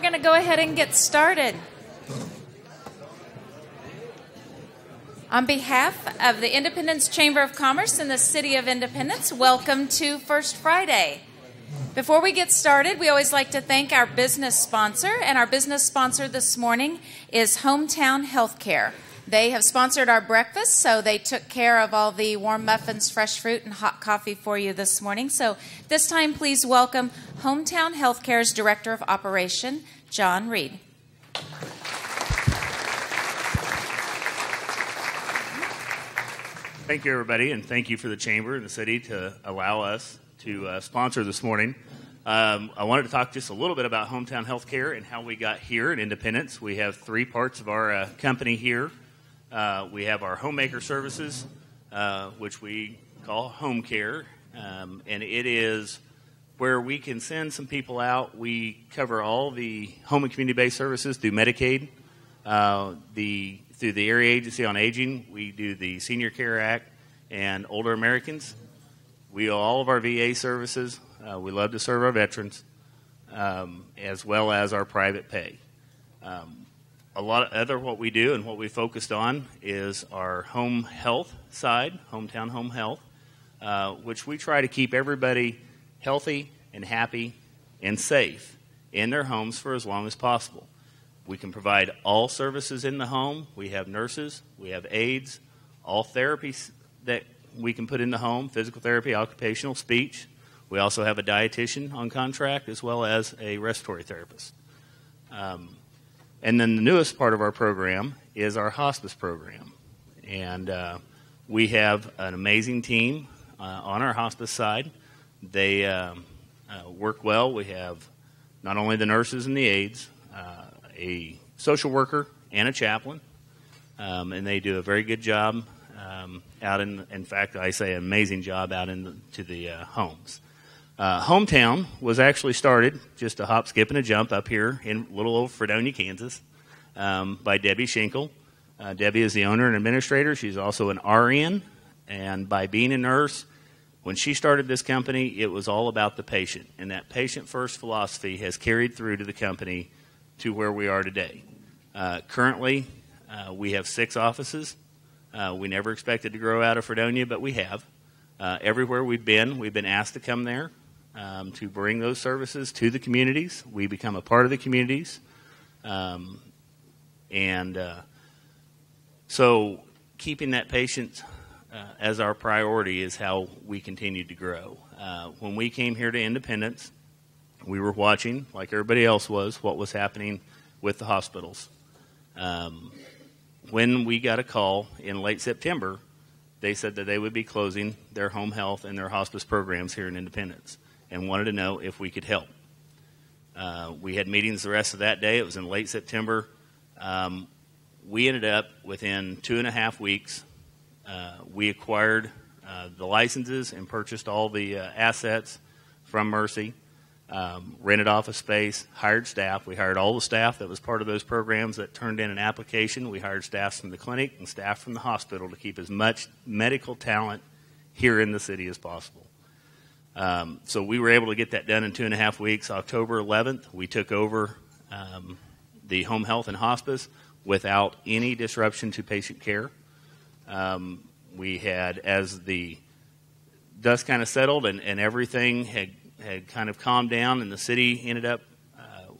going to go ahead and get started. On behalf of the Independence Chamber of Commerce in the City of Independence, welcome to First Friday. Before we get started, we always like to thank our business sponsor, and our business sponsor this morning is Hometown Healthcare. They have sponsored our breakfast, so they took care of all the warm muffins, fresh fruit, and hot coffee for you this morning. So, this time, please welcome Hometown Healthcare's Director of Operation, John Reed. Thank you, everybody, and thank you for the Chamber and the City to allow us to uh, sponsor this morning. Um, I wanted to talk just a little bit about Hometown Healthcare and how we got here in Independence. We have three parts of our uh, company here. Uh, we have our homemaker services, uh, which we call home care, um, and it is where we can send some people out. We cover all the home and community based services through Medicaid, uh, the through the Area Agency on Aging. We do the Senior Care Act and older Americans. We all of our VA services. Uh, we love to serve our veterans, um, as well as our private pay. Um, a lot of other what we do and what we focused on is our home health side, hometown home health, uh, which we try to keep everybody healthy and happy and safe in their homes for as long as possible. We can provide all services in the home. We have nurses, we have aides, all therapies that we can put in the home physical therapy, occupational, speech. We also have a dietitian on contract as well as a respiratory therapist. Um, and then the newest part of our program is our hospice program. And uh, we have an amazing team uh, on our hospice side. They um, uh, work well. We have not only the nurses and the aides, uh, a social worker, and a chaplain. Um, and they do a very good job um, out in, in fact, I say amazing job out into the, the uh, homes. Uh, hometown was actually started just a hop, skip, and a jump up here in little old Fredonia, Kansas, um, by Debbie Schenkel. Uh, Debbie is the owner and administrator. She's also an RN, and by being a nurse, when she started this company, it was all about the patient, and that patient first philosophy has carried through to the company to where we are today. Uh, currently, uh, we have six offices. Uh, we never expected to grow out of Fredonia, but we have. Uh, everywhere we've been, we've been asked to come there um, to bring those services to the communities. We become a part of the communities. Um, and uh, so keeping that patient uh, as our priority is how we continue to grow. Uh, when we came here to Independence, we were watching, like everybody else was, what was happening with the hospitals. Um, when we got a call in late September, they said that they would be closing their home health and their hospice programs here in Independence and wanted to know if we could help. Uh, we had meetings the rest of that day. It was in late September. Um, we ended up within two and a half weeks. Uh, we acquired uh, the licenses and purchased all the uh, assets from Mercy. Um, rented office space, hired staff. We hired all the staff that was part of those programs that turned in an application. We hired staff from the clinic and staff from the hospital to keep as much medical talent here in the city as possible. Um, so we were able to get that done in two and a half weeks. October 11th, we took over um, the home health and hospice without any disruption to patient care. Um, we had, as the dust kind of settled and, and everything had, had kind of calmed down, and the city ended up uh,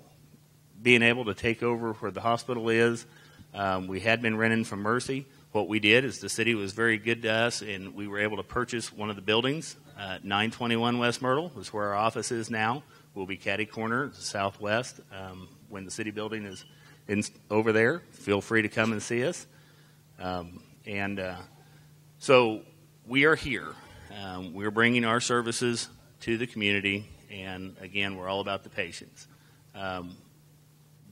being able to take over where the hospital is. Um, we had been renting from Mercy. What we did is the city was very good to us, and we were able to purchase one of the buildings uh, 921 West Myrtle is where our office is now. We'll be catty corner southwest um, when the city building is in, over there. Feel free to come and see us. Um, and uh, so we are here. Um, we're bringing our services to the community, and again, we're all about the patients. Um,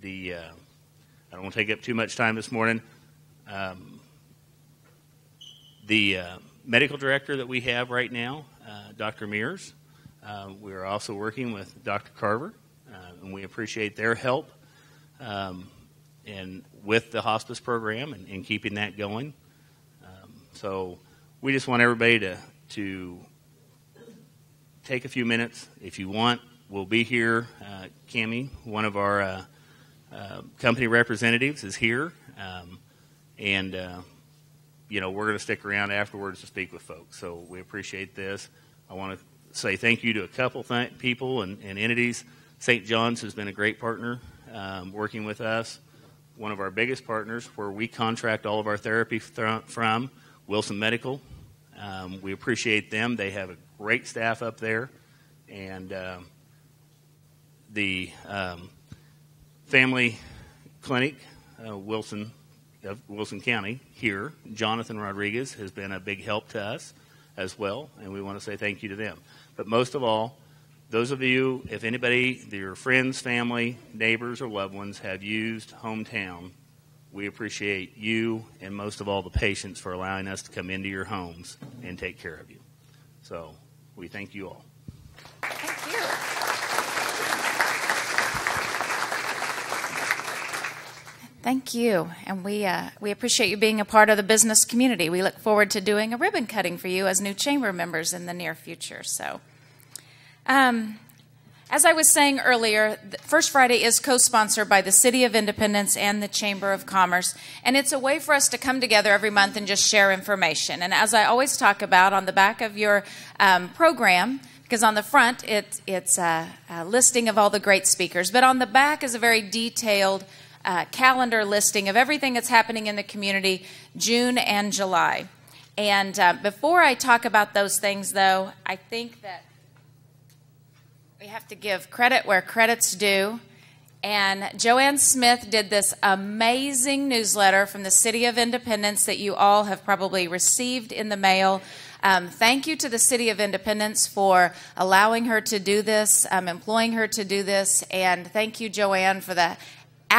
the uh, I don't want to take up too much time this morning. Um, the uh, medical director that we have right now Dr. Mears. Uh, we are also working with Dr. Carver, uh, and we appreciate their help um, and with the hospice program and, and keeping that going. Um, so we just want everybody to to take a few minutes if you want. We'll be here. Uh, Cami, one of our uh, uh, company representatives is here, um, and uh, you know we're going to stick around afterwards to speak with folks. So we appreciate this. I want to say thank you to a couple th- people and, and, entities. St. John's has been a great partner um, working with us. One of our biggest partners, where we contract all of our therapy th- from, Wilson Medical. Um, we appreciate them. They have a great staff up there, and um, the um, family clinic, uh, Wilson of Wilson County here, Jonathan Rodriguez has been a big help to us as well, and we want to say thank you to them. But most of all, those of you, if anybody, your friends, family, neighbors, or loved ones have used hometown, we appreciate you and most of all the patients for allowing us to come into your homes and take care of you. So we thank you all. Thank you. And we uh, we appreciate you being a part of the business community. We look forward to doing a ribbon cutting for you as new chamber members in the near future. So, um, as I was saying earlier, First Friday is co sponsored by the City of Independence and the Chamber of Commerce. And it's a way for us to come together every month and just share information. And as I always talk about on the back of your um, program, because on the front it, it's a, a, listing of all the great speakers, but on the back is a very detailed uh, calendar listing of everything that's happening in the community June and July. And uh, before I talk about those things, though, I think that we have to give credit where credit's due. And Joanne Smith did this amazing newsletter from the City of Independence that you all have probably received in the mail. Um, thank you to the City of Independence for allowing her to do this, um, employing her to do this, and thank you, Joanne, for the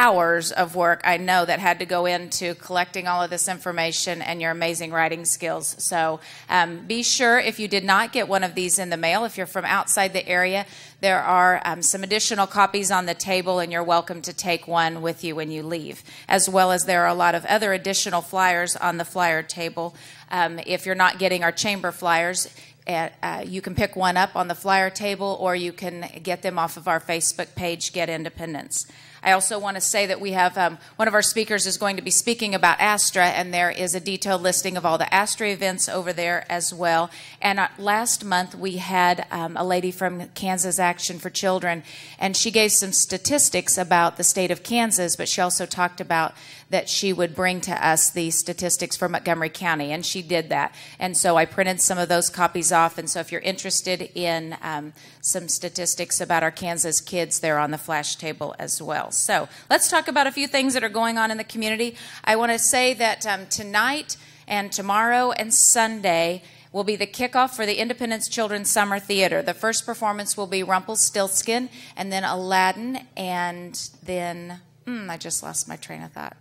hours of work I know that had to go into collecting all of this information and your amazing writing skills. So um, be sure if you did not get one of these in the mail, if you're from outside the area, there are um, some additional copies on the table, and you're welcome to take one with you when you leave. As well as there are a lot of other additional flyers on the flyer table. Um, if you're not getting our chamber flyers, uh, you can pick one up on the flyer table or you can get them off of our Facebook page, Get Independence. I also want to say that we have um, one of our speakers is going to be speaking about Astra, and there is a detailed listing of all the Astra events over there as well. And uh, last month we had um, a lady from Kansas Action for Children, and she gave some statistics about the state of Kansas, but she also talked about that she would bring to us the statistics for Montgomery County, and she did that. And so I printed some of those copies off. And so if you're interested in um, some statistics about our Kansas kids, they're on the flash table as well. So let's talk about a few things that are going on in the community. I want to say that um, tonight and tomorrow and Sunday, will be the kickoff for the Independence Children's Summer Theater. The first performance will be Rumpelstiltskin, and then Aladdin, and then, hmm, I just lost my train of thought.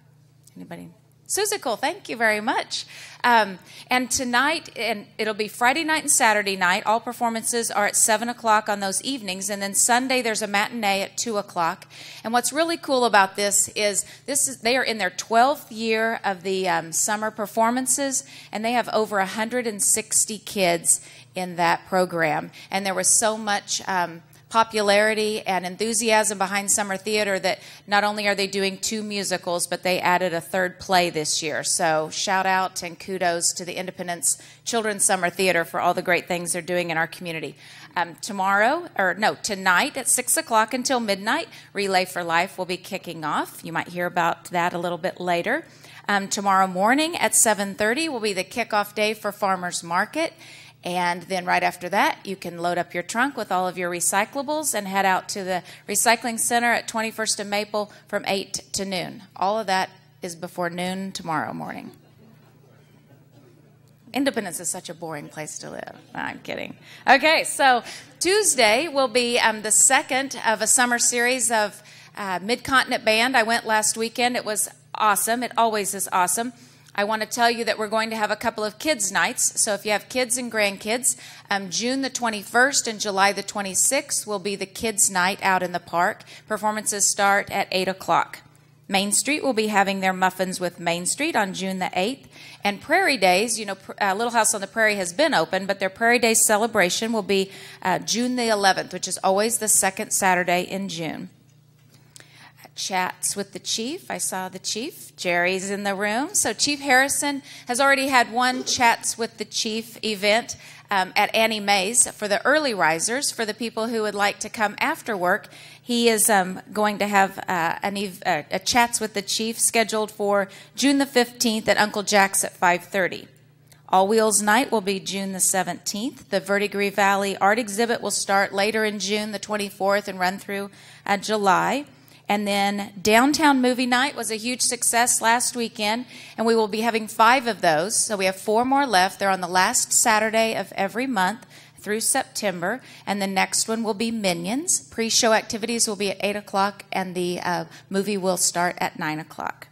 Anybody? Seussical, thank you very much. Um, and tonight, and it'll be Friday night and Saturday night. All performances are at 7 o'clock on those evenings. And then Sunday, there's a matinee at 2 o'clock. And what's really cool about this is, this is they are in their 12th year of the um, summer performances, and they have over 160 kids in that program. And there was so much. Um, popularity and enthusiasm behind summer theater that not only are they doing two musicals, but they added a third play this year. So, shout out and kudos to the Independence Children's Summer Theater for all the great things they're doing in our community. Um, tomorrow, or no, tonight at 6 o'clock until midnight, Relay for Life will be kicking off. You might hear about that a little bit later. Um, tomorrow morning at 7.30 will be the kickoff day for Farmers Market. And then right after that, you can load up your trunk with all of your recyclables and head out to the recycling center at 21st and Maple from 8 to noon. All of that is before noon tomorrow morning. Independence is such a boring place to live. I'm kidding. Okay, so Tuesday will be um, the second of a summer series of uh, Mid Continent Band. I went last weekend. It was awesome. It always is awesome. I want to tell you that we're going to have a couple of kids' nights. So if you have kids and grandkids, um, June the 21st and July the 26th will be the kids' night out in the park. Performances start at 8 o'clock. Main Street will be having their muffins with Main Street on June the 8th. And Prairie Days, you know, uh, Little House on the Prairie has been open, but their Prairie Days celebration will be uh, June the 11th, which is always the second Saturday in June. Chats with the chief. I saw the chief. Jerry's in the room. So, Chief Harrison has already had one chats with the chief event um, at Annie Mae's for the early risers. For the people who would like to come after work, he is um, going to have uh, an ev- uh, a chats with the chief scheduled for June the 15th at Uncle Jack's at 5:30. All Wheels Night will be June the 17th. The Verdigris Valley Art Exhibit will start later in June, the 24th, and run through uh, July. And then Downtown Movie Night was a huge success last weekend, and we will be having five of those. So we have four more left. They're on the last Saturday of every month through September, and the next one will be Minions. Pre show activities will be at 8 o'clock, and the uh, movie will start at 9 o'clock.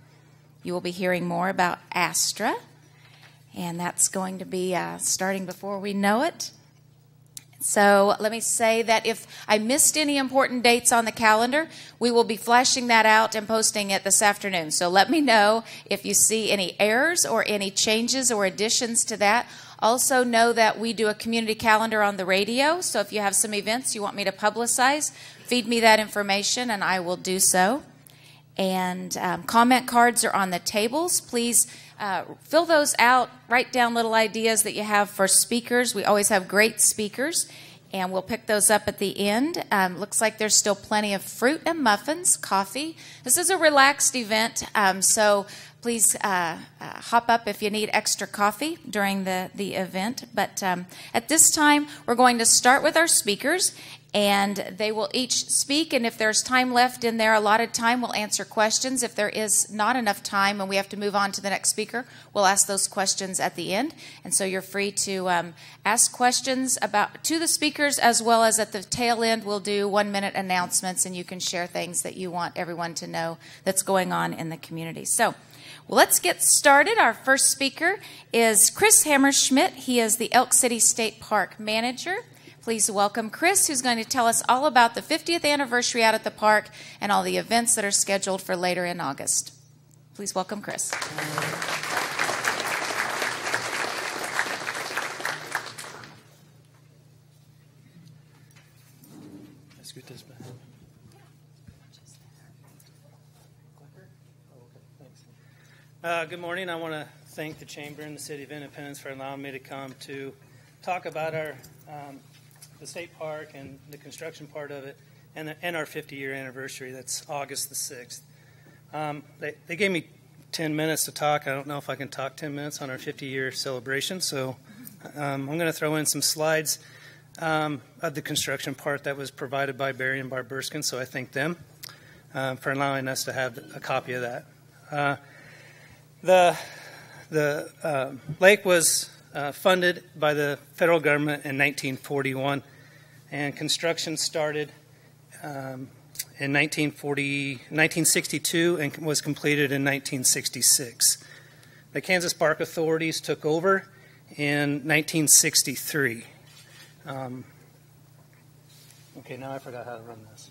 You will be hearing more about Astra and that's going to be uh, starting before we know it. So let me say that if I missed any important dates on the calendar, we will be flashing that out and posting it this afternoon. So let me know if you see any errors or any changes or additions to that. Also, know that we do a community calendar on the radio. So if you have some events you want me to publicize, feed me that information and I will do so. And um, comment cards are on the tables. Please uh, fill those out, write down little ideas that you have for speakers. We always have great speakers, and we'll pick those up at the end. Um, looks like there's still plenty of fruit and muffins, coffee. This is a relaxed event, um, so please uh, uh, hop up if you need extra coffee during the, the event. But um, at this time, we're going to start with our speakers, and they will each speak. And if there's time left in their allotted time, we'll answer questions. If there is not enough time and we have to move on to the next speaker, we'll ask those questions at the end. And so you're free to um, ask questions about to the speakers as well as at the tail end. We'll do one minute announcements, and you can share things that you want everyone to know that's going on in the community. So. Well, let's get started. Our first speaker is Chris Hammerschmidt. He is the Elk City State Park manager. Please welcome Chris, who's going to tell us all about the 50th anniversary out at the park and all the events that are scheduled for later in August. Please welcome Chris. Uh, good morning. I want to thank the Chamber and the City of Independence for allowing me to come to talk about our um, the state park and the construction part of it, and, the, and our 50 year anniversary. That's August the 6th. Um, they, they gave me 10 minutes to talk. I don't know if I can talk 10 minutes on our 50 year celebration, so um, I'm going to throw in some slides um, of the construction part that was provided by Barry and Barb Burskin, so I thank them uh, for allowing us to have a copy of that. Uh, the the uh, lake was uh, funded by the federal government in 1941, and construction started um, in 1940, 1962 and was completed in 1966. The Kansas Park authorities took over in 1963. Um, okay, now I forgot how to run this.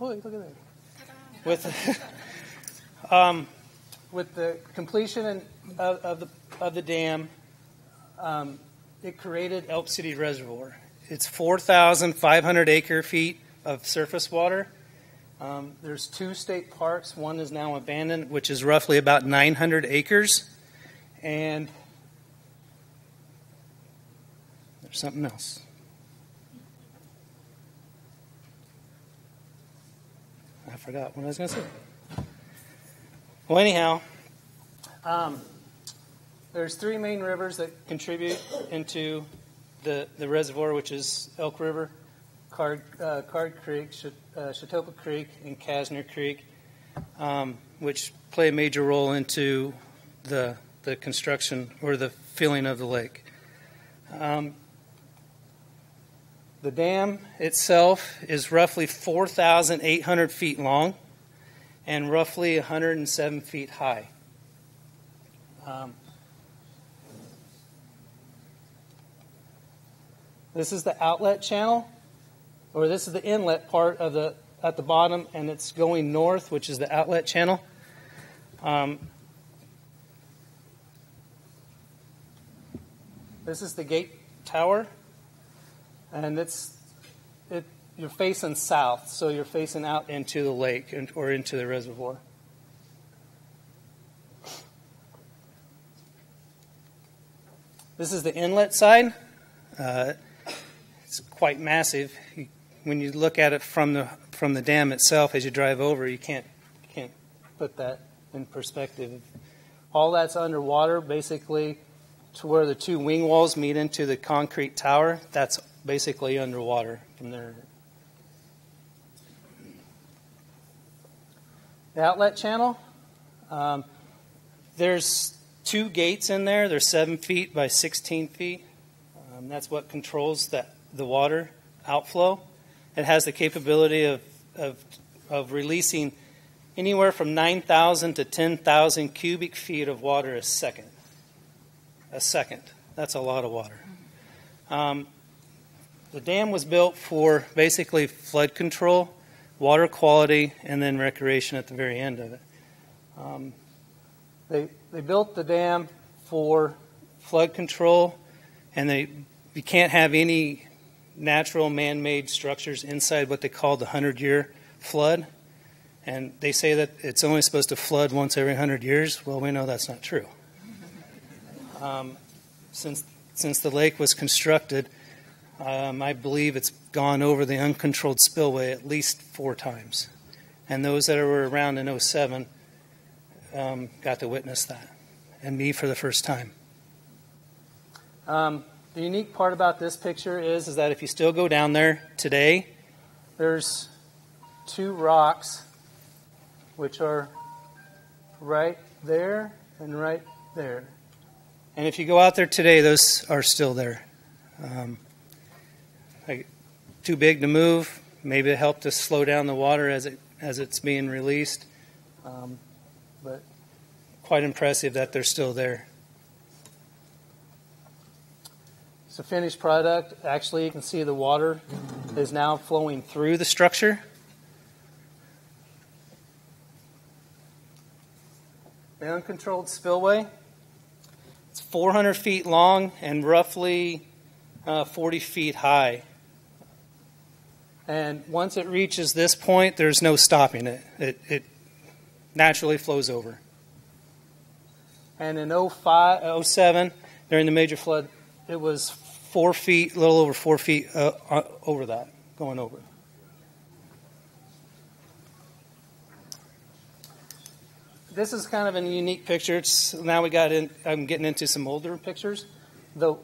Oh, look at that. With, um, with the completion of, of, the, of the dam um, it created Elk City Reservoir. It's 4,500 acre feet of surface water. Um, there's two state parks. One is now abandoned, which is roughly about 900 acres. And there's something else. I forgot what I was going to say. Well, anyhow, um, there's three main rivers that contribute into the, the reservoir, which is Elk River, Card, uh, Card Creek, Ch- uh, Chetopa Creek, and Casner Creek, um, which play a major role into the, the construction or the filling of the lake. Um, the dam itself is roughly 4,800 feet long and roughly 107 feet high. Um, This is the outlet channel, or this is the inlet part of the at the bottom, and it's going north, which is the outlet channel. Um, this is the gate tower, and it's it you're facing south, so you're facing out into the lake and, or into the reservoir. This is the inlet side. Uh, it's quite massive. You, when you look at it from the from the dam itself, as you drive over, you can't can't put that in perspective. All that's underwater, basically, to where the two wing walls meet into the concrete tower. That's basically underwater from there. The outlet channel. Um, there's two gates in there. They're seven feet by 16 feet. Um, that's what controls the, the water outflow. It has the capability of, of, of releasing anywhere from 9,000 to 10,000 cubic feet of water a second. A second. That's a lot of water. Um, the dam was built for basically flood control, water quality, and then recreation at the very end of it. Um, they, they built the dam for flood control, and they you can't have any natural man-made structures inside what they call the hundred-year flood. And they say that it's only supposed to flood once every hundred years. Well, we know that's not true. Um, since since the lake was constructed, um, I believe it's gone over the uncontrolled spillway at least four times. And those that were around in 07 um, got to witness that, and me for the first time. Um, the unique part about this picture is, is that if you still go down there today, there's two rocks which are right there and right there. And if you go out there today, those are still there. Um, like, too big to move. Maybe it helped to slow down the water as it as it's being released. Um, but quite impressive that they're still there. A finished product. Actually, you can see the water is now flowing through the structure. The uncontrolled spillway. It's 400 feet long and roughly uh, 40 feet high. And once it reaches this point, there's no stopping it. It, it naturally flows over. And in 05, 07, during the major flood, it was four feet, a little over four feet uh, uh, over that, going over. This is kind of a unique picture. It's, now we got in, I'm getting into some older pictures. The,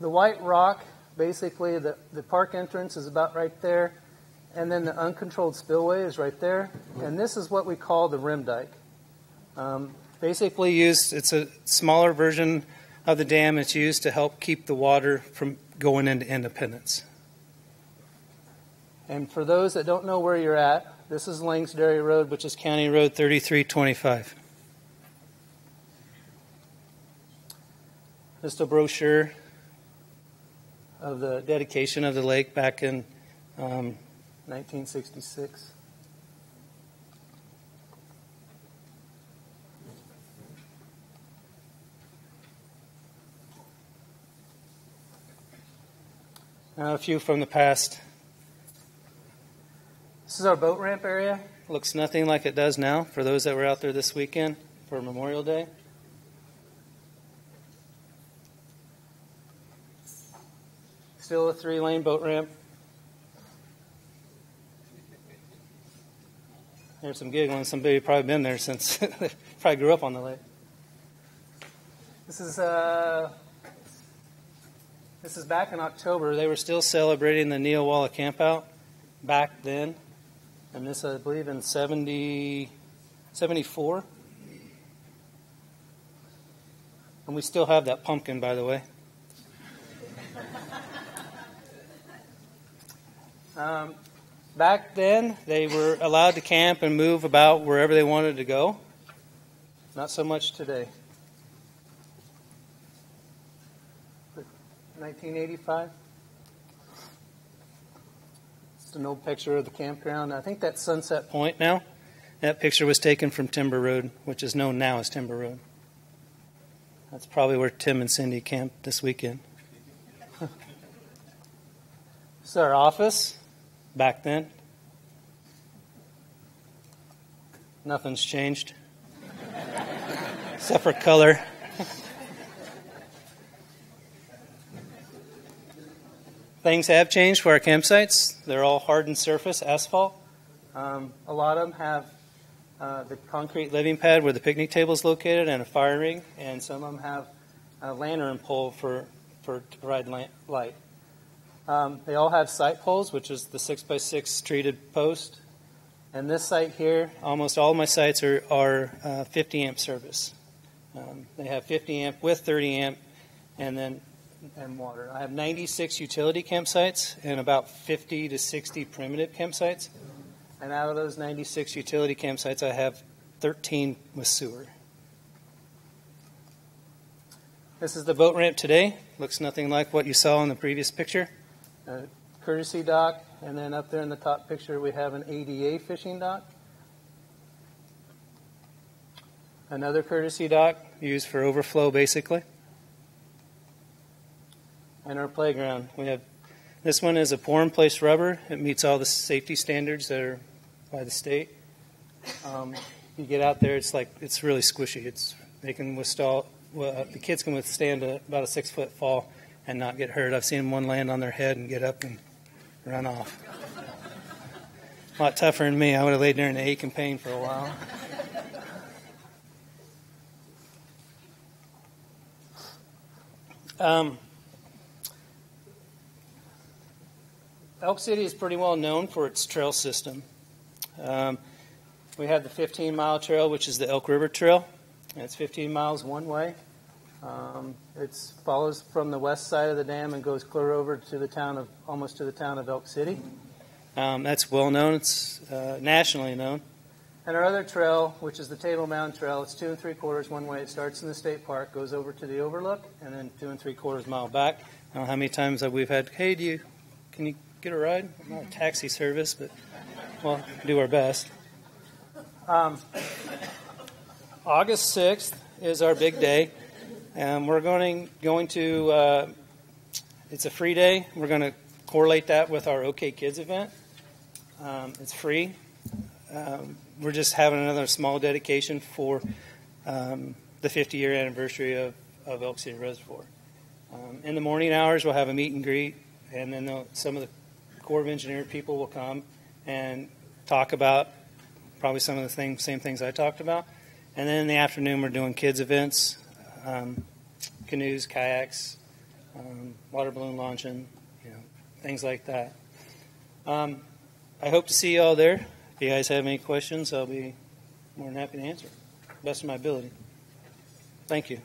the white rock, basically, the, the park entrance is about right there and then the uncontrolled spillway is right there. And this is what we call the rim dike. Um, basically, used it's a smaller version of the dam. It's used to help keep the water from going into Independence. And for those that don't know where you're at, this is Langsdairy Road, which is County Road 3325. Just a brochure of the dedication of the lake back in um, 1966. A few from the past. This is our boat ramp area. Looks nothing like it does now for those that were out there this weekend for Memorial Day. Still a three lane boat ramp. There's some giggling. Somebody probably been there since probably grew up on the lake. This is uh, this is back in October. They were still celebrating the Neewollah campout back then, and this I believe in 70, 74. And we still have that pumpkin, by the way. Um, Back then, they were allowed to camp and move about wherever they wanted to go. Not so much today. 1985. It's an old picture of the campground. I think that's Sunset Point now. That picture was taken from Timber Road, which is known now as Timber Road. That's probably where Tim and Cindy camped this weekend. this is our office. back then. Nothing's changed except for color. Things have changed for our campsites. They're all hardened surface, asphalt. Um, a lot of them have uh, the concrete living pad where the picnic table is located and a fire ring, and some of them have a lantern pole for, for to provide light. Um, they all have site poles, which is the 6x6 treated post. And this site here, almost all my sites are, are uh, 50 amp service. Um, they have 50 amp with 30 amp, and then and water. I have 96 utility campsites and about 50 to 60 primitive campsites. And out of those 96 utility campsites, I have 13 with sewer. This is the boat ramp today. Looks nothing like what you saw in the previous picture. A courtesy dock, and then up there in the top picture, we have an ADA fishing dock. Another courtesy dock used for overflow, basically and our playground. We have this one is a pour in place rubber. It meets all the safety standards that are by the state. Um, you get out there, it's like it's really squishy. It's they can withstand. Well, the kids can withstand a, about a six foot fall and not get hurt. I've seen one land on their head and get up and run off. A lot tougher than me. I would have laid there in the ache and pain for a while. Um, Elk City is pretty well known for its trail system. Um, we have the 15 mile trail, which is the Elk River Trail. It's 15 miles one way. Um, it follows from the west side of the dam and goes clear over to the town of almost to the town of Elk City. Um, that's well known. It's uh, nationally known. And our other trail, which is the Table Mountain Trail, it's two and three quarters one way. It starts in the state park, goes over to the overlook, and then two and three quarters mile back. I don't know how many times we've had, hey, do you, can you get a ride? Not a taxi service, but well, do our best. Um, August 6th is our big day, and we're going going to. Uh, it's a free day. We're going to correlate that with our OK Kids event. Um, it's free. Um, we're just having another small dedication for um, the 50 year anniversary of, of Elk City Reservoir. Um, in the morning hours, we'll have a meet and greet, and then some of the Corps of Engineer people will come and talk about probably some of the things, same things I talked about. And then in the afternoon, we're doing kids events, um, canoes, kayaks, um, water balloon launching, you know, things like that. Um, I hope to see you all there. If you guys have any questions, I'll be more than happy to answer, best of my ability. Thank you.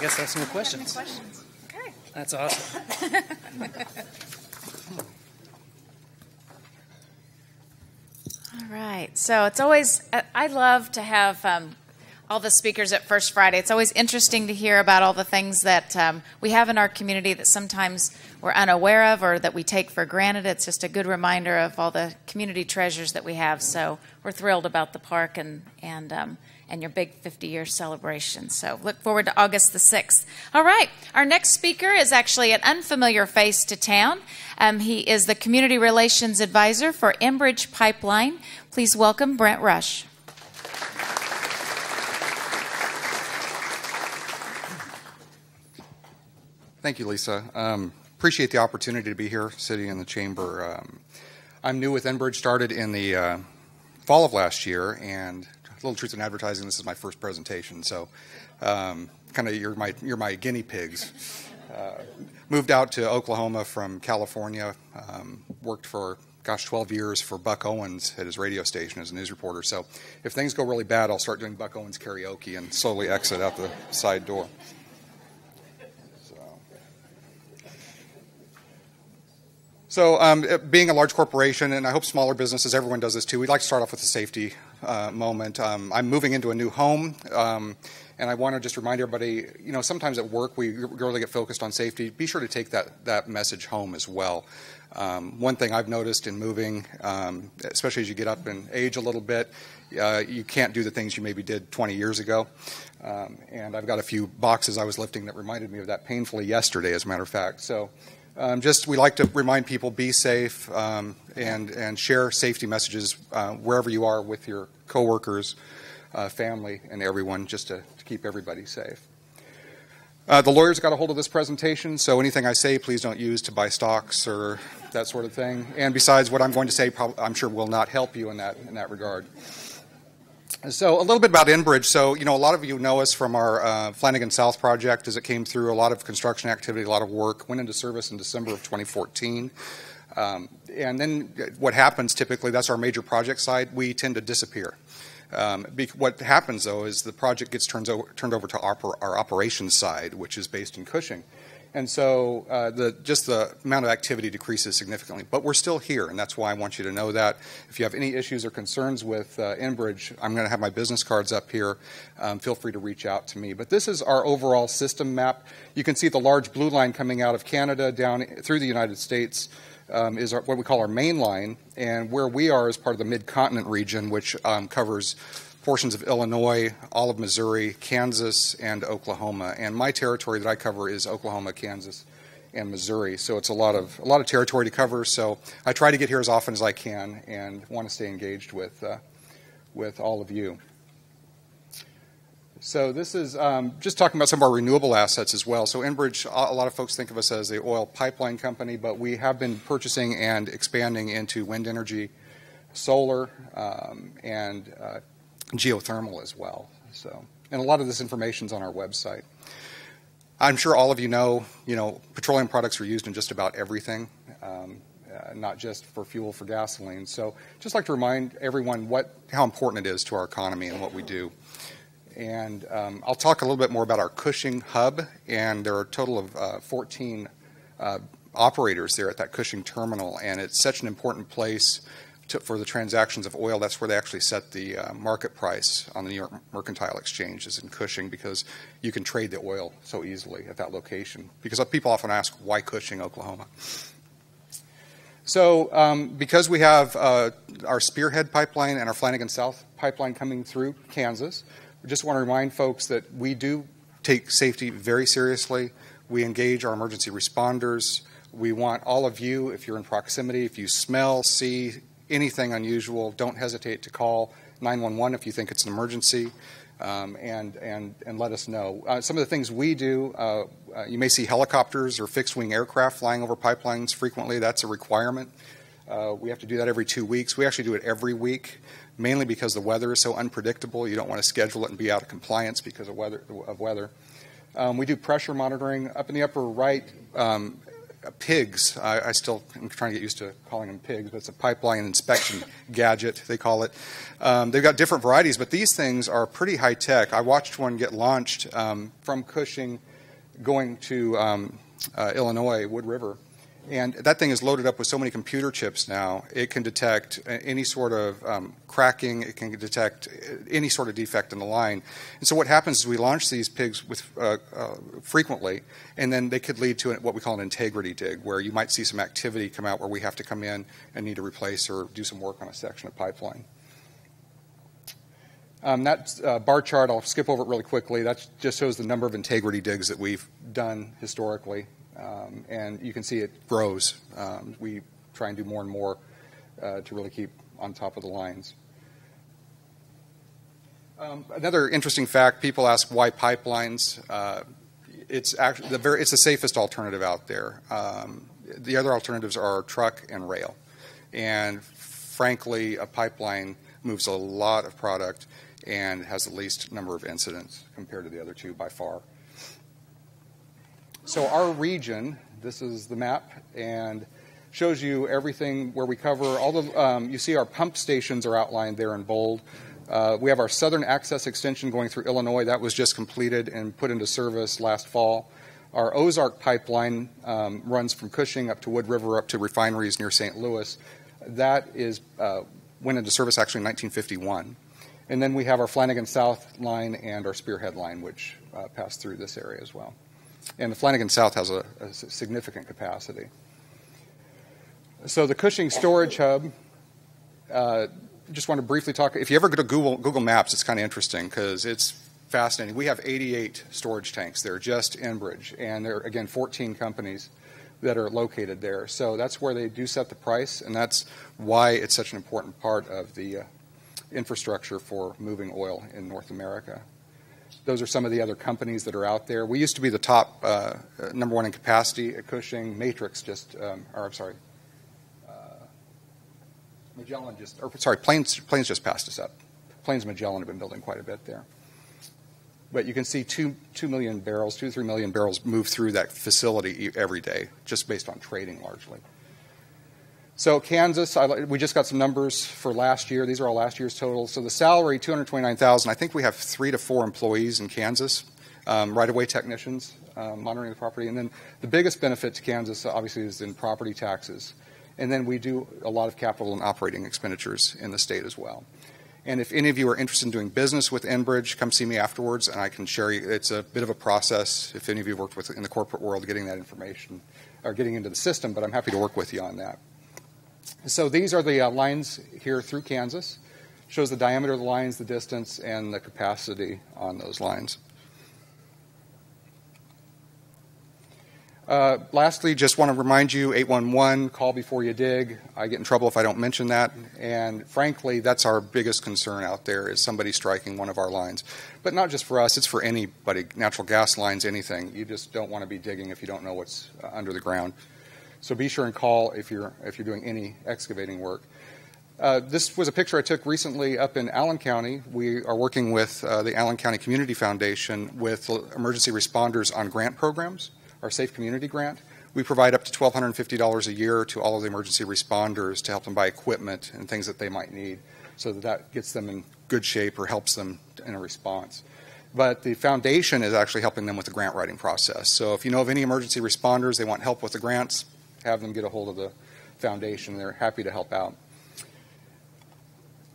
I guess that's no questions. questions. Okay. That's awesome. All right. So it's always, I love to have um, all the speakers at First Friday. It's always interesting to hear about all the things that um, we have in our community that sometimes we're unaware of or that we take for granted. It's just a good reminder of all the community treasures that we have. So we're thrilled about the park and, and um, and your big 50 year celebration. So look forward to August the 6th. All right, our next speaker is actually an unfamiliar face to town. Um, he is the Community Relations Advisor for Enbridge Pipeline. Please welcome Brent Rush. Thank you, Lisa. Um, appreciate the opportunity to be here sitting in the chamber. Um, I'm new with Enbridge, started in the uh, fall of last year, and Little Truth in Advertising. This is my first presentation, so um, kind of you're my you're my guinea pigs. Uh, moved out to Oklahoma from California. Um, worked for gosh 12 years for Buck Owens at his radio station as a news reporter. So if things go really bad, I'll start doing Buck Owens karaoke and slowly exit out the side door. So, um, being a large corporation, and I hope smaller businesses, everyone does this too, we'd like to start off with a safety uh, moment. Um, I'm moving into a new home, um, and I want to just remind everybody. You know, sometimes at work we really get focused on safety. Be sure to take that that message home as well. Um, one thing I've noticed in moving, um, especially as you get up in age a little bit, uh, you can't do the things you maybe did 20 years ago. Um, and I've got a few boxes I was lifting that reminded me of that painfully yesterday, as a matter of fact. So, um, just we like to remind people be safe um, and and share safety messages uh, wherever you are with your coworkers, uh, family, and everyone, just to, to keep everybody safe. Uh, the lawyers got a hold of this presentation, so anything I say, please don't use to buy stocks or that sort of thing. And besides, what I'm going to say, I'm sure will not help you in that in that regard. So a little bit about Enbridge. So you know, a lot of you know us from our uh, Flanagan South project, as it came through. A lot of construction activity, a lot of work. Went into service in December of 2014. Um, and then what happens typically, that's our major project side, we tend to disappear. Um, what happens though is the project gets turned over, turned over to oper- our operations side, which is based in Cushing. And so uh, the, just the amount of activity decreases significantly. But we're still here, and that's why I want you to know that. If you have any issues or concerns with uh, Enbridge, I'm going to have my business cards up here. Um, feel free to reach out to me. But this is our overall system map. You can see the large blue line coming out of Canada down through the United States. Um, is our, what we call our main line, and where we are is part of the mid continent region, which um, covers portions of Illinois, all of Missouri, Kansas, and Oklahoma. And my territory that I cover is Oklahoma, Kansas, and Missouri. So it's a lot of a lot of territory to cover. So I try to get here as often as I can, and want to stay engaged with uh, with all of you. So this is um, just talking about some of our renewable assets as well. So Enbridge, a lot of folks think of us as the oil pipeline company, but we have been purchasing and expanding into wind energy, solar, um, and uh, geothermal as well. So, and a lot of this information is on our website. I'm sure all of you know, you know, petroleum products are used in just about everything, um, uh, not just for fuel for gasoline. So, just like to remind everyone what how important it is to our economy and what we do. And um, I'll talk a little bit more about our Cushing hub, and there are a total of uh, 14 uh, operators there at that Cushing terminal, and it's such an important place to, for the transactions of oil, that's where they actually set the uh, market price on the New York Mercantile Exchange is in Cushing because you can trade the oil so easily at that location. Because people often ask, why Cushing, Oklahoma? So, um, because we have uh, our Spearhead pipeline and our Flanagan South pipeline coming through Kansas, we just want to remind folks that we do take safety very seriously. We engage our emergency responders. We want all of you, if you're in proximity, if you smell, see, anything unusual, don't hesitate to call 911 if you think it's an emergency. Um, and, and, and let us know. Uh, some of the things we do, uh, uh, you may see helicopters or fixed wing aircraft flying over pipelines frequently. That's a requirement. Uh, we have to do that every two weeks. We actually do it every week, mainly because the weather is so unpredictable. You don't want to schedule it and be out of compliance because of weather. Of weather. Um, we do pressure monitoring. Up in the upper right, um, pigs. I, I, still am trying to get used to calling them pigs, but it's a pipeline inspection gadget, they call it. Um, they've got different varieties, but these things are pretty high tech. I watched one get launched um, from Cushing going to um, uh, Illinois, Wood River. And that thing is loaded up with so many computer chips now, it can detect any sort of um, cracking, it can detect any sort of defect in the line. And so what happens is we launch these pigs with uh, uh, frequently, and then they could lead to what we call an integrity dig, where you might see some activity come out where we have to come in and need to replace or do some work on a section of pipeline. Um, that uh, bar chart, I'll skip over it really quickly. That just shows the number of integrity digs that we've done historically. Um, and you can see it grows. Um, we try and do more and more uh, to really keep on top of the lines. Um, another interesting fact: people ask why pipelines. Uh, it's actually the very it's the safest alternative out there. Um, the other alternatives are truck and rail, and frankly, a pipeline moves a lot of product and has the least number of incidents compared to the other two by far. So our region, this is the map, and shows you everything where we cover all the. Um, you see our pump stations are outlined there in bold. Uh, we have our southern access extension going through Illinois. That was just completed and put into service last fall. Our Ozark pipeline um, runs from Cushing up to Wood River up to refineries near St. Louis. That is uh, went into service actually in 1951. And then we have our Flanagan South line and our Spearhead line, which uh, pass through this area as well. And the Flanagan South has a, a significant capacity. So the Cushing Storage Hub, uh, just want to briefly talk. If you ever go to Google, Google Maps, it's kind of interesting because it's fascinating. We have 88 storage tanks there, just Enbridge, and there are again 14 companies that are located there. So that's where they do set the price, and that's why it's such an important part of the uh, infrastructure for moving oil in North America. Those are some of the other companies that are out there. We used to be the top uh, number one in capacity at Cushing. Matrix just, um, or I'm sorry, Magellan just, or sorry, Plains, Plains just passed us up. Plains Magellan have been building quite a bit there. But you can see two, two million barrels, two to three million barrels move through that facility every day, just based on trading largely. So Kansas, I, we just got some numbers for last year. These are all last year's totals. So the salary, 229,000. I think we have three to four employees in Kansas, um, right-of-way technicians um, monitoring the property. And then the biggest benefit to Kansas, obviously, is in property taxes. And then we do a lot of capital and operating expenditures in the state as well. And if any of you are interested in doing business with Enbridge, come see me afterwards, and I can share you. It's a bit of a process. If any of you worked with in the corporate world, getting that information or getting into the system, but I'm happy to work with you on that. So these are the uh, lines here through Kansas. Shows the diameter of the lines, the distance, and the capacity on those lines. Uh, lastly, just want to remind you 811, call before you dig. I get in trouble if I don't mention that. And frankly, that's our biggest concern out there is somebody striking one of our lines. But not just for us, it's for anybody, natural gas lines, anything. You just don't want to be digging if you don't know what's uh, under the ground. So be sure and call if you're, if you're doing any excavating work. Uh, this was a picture I took recently up in Allen County. We are working with uh, the Allen County Community Foundation with emergency responders on grant programs our Safe Community Grant. We provide up to $1,250 a year to all of the emergency responders to help them buy equipment and things that they might need so that that gets them in good shape or helps them in a response. But the foundation is actually helping them with the grant writing process. So if you know of any emergency responders, they want help with the grants, have them get a hold of the foundation. They're happy to help out.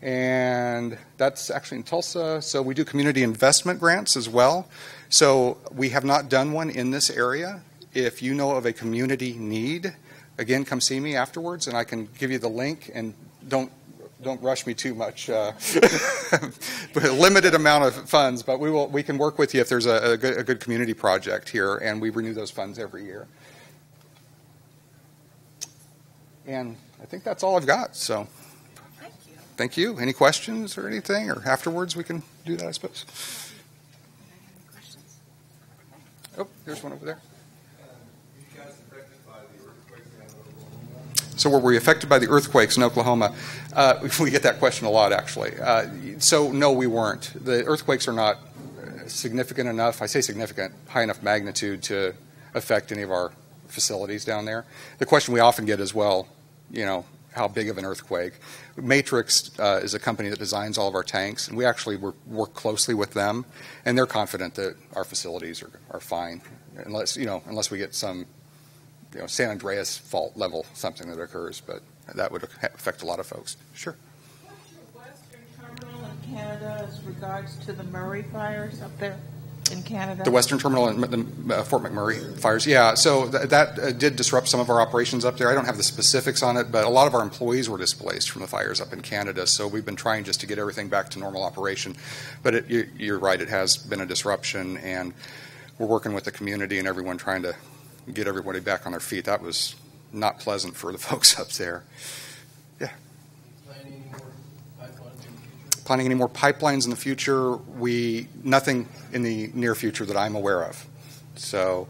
And that's actually in Tulsa. So we do community investment grants as well. So we have not done one in this area. If you know of a community need, again, come see me afterwards, and I can give you the link. And don't don't rush me too much. Uh, limited amount of funds, but we will we can work with you if there's a, a, good, a good community project here, and we renew those funds every year. And I think that's all I've got. So, thank you. Thank you. Any questions or anything, or afterwards we can do that, I suppose. Oh, there's one over there. So were we affected by the earthquakes in Oklahoma? Uh, we get that question a lot, actually. Uh, so no, we weren't. The earthquakes are not significant enough. I say significant, high enough magnitude to affect any of our facilities down there. The question we often get as well, you know, how big of an earthquake. Matrix uh, is a company that designs all of our tanks, and we actually work, work closely with them, and they're confident that our facilities are, are fine, unless you know unless we get some you know San Andreas fault level something that occurs, but that would affect a lot of folks. Sure. What's your Western terminal in Canada as regards to the Murray fires up there? In Canada? The Western Terminal and the uh, Fort McMurray fires. Yeah, so th- that uh, did disrupt some of our operations up there. I don't have the specifics on it, but a lot of our employees were displaced from the fires up in Canada. So we've been trying just to get everything back to normal operation. But it, you, you're right, it has been a disruption, and we're working with the community and everyone trying to get everybody back on their feet. That was not pleasant for the folks up there. Planning any more pipelines in the future? We nothing in the near future that I'm aware of. So,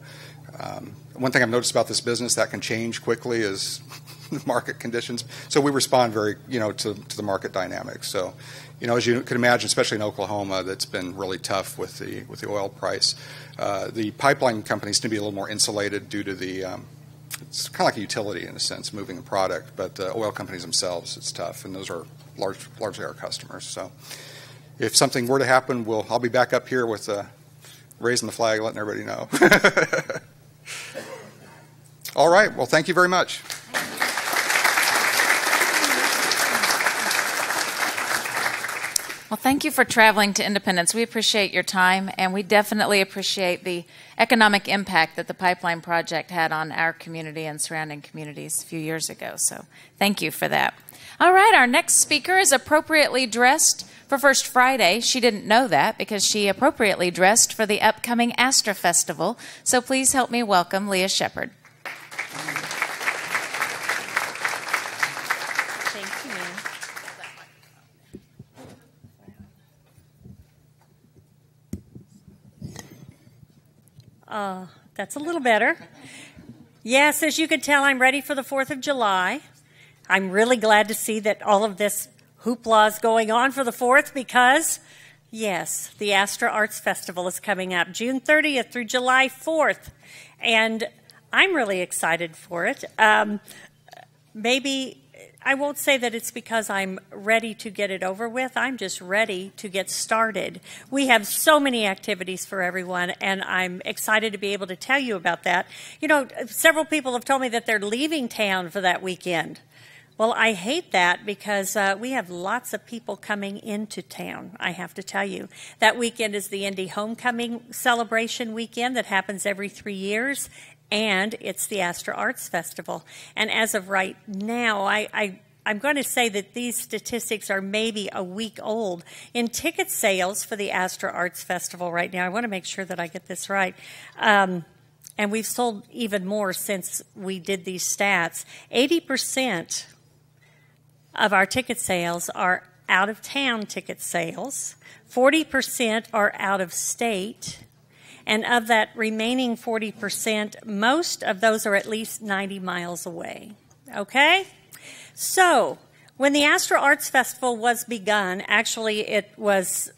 um, one thing I've noticed about this business that can change quickly is the market conditions. So we respond very, you know, to, to the market dynamics. So, you know, as you can imagine, especially in Oklahoma, that's been really tough with the with the oil price. Uh, the pipeline companies tend to be a little more insulated due to the um, it's kind of like a utility in a sense, moving the product. But the oil companies themselves, it's tough, and those are large, largely our customers. So if something were to happen, we'll I'll be back up here with uh, raising the flag, letting everybody know. All right. Well, thank you very much. Well, thank you for traveling to Independence. We appreciate your time, and we definitely appreciate the economic impact that the pipeline project had on our community and surrounding communities a few years ago. So, thank you for that. All right, our next speaker is appropriately dressed for First Friday. She didn't know that because she appropriately dressed for the upcoming Astra Festival. So, please help me welcome Lea Shepard. Uh, that's a little better. Yes, as you can tell, I'm ready for the 4th of July. I'm really glad to see that all of this hoopla is going on for the 4th because, yes, the Astra Arts Festival is coming up June 30th through July 4th. And I'm really excited for it. Um, maybe I won't say that it's because I'm ready to get it over with. I'm just ready to get started. We have so many activities for everyone, and I'm excited to be able to tell you about that. You know, several people have told me that they're leaving town for that weekend. Well, I hate that because uh, we have lots of people coming into town, I have to tell you. That weekend is the Indy Homecoming celebration weekend that happens every three years, and it's the Astra Arts Festival. And as of right now, I, I I'm going to say that these statistics are maybe a week old. In ticket sales for the Astra Arts Festival right now, I want to make sure that I get this right. Um, and we've sold even more since we did these stats. 80% of our ticket sales are out of town ticket sales, 40% are out of state, and of that remaining 40%, most of those are at least 90 miles away. Okay? So, when the Astra Arts Festival was begun, actually it was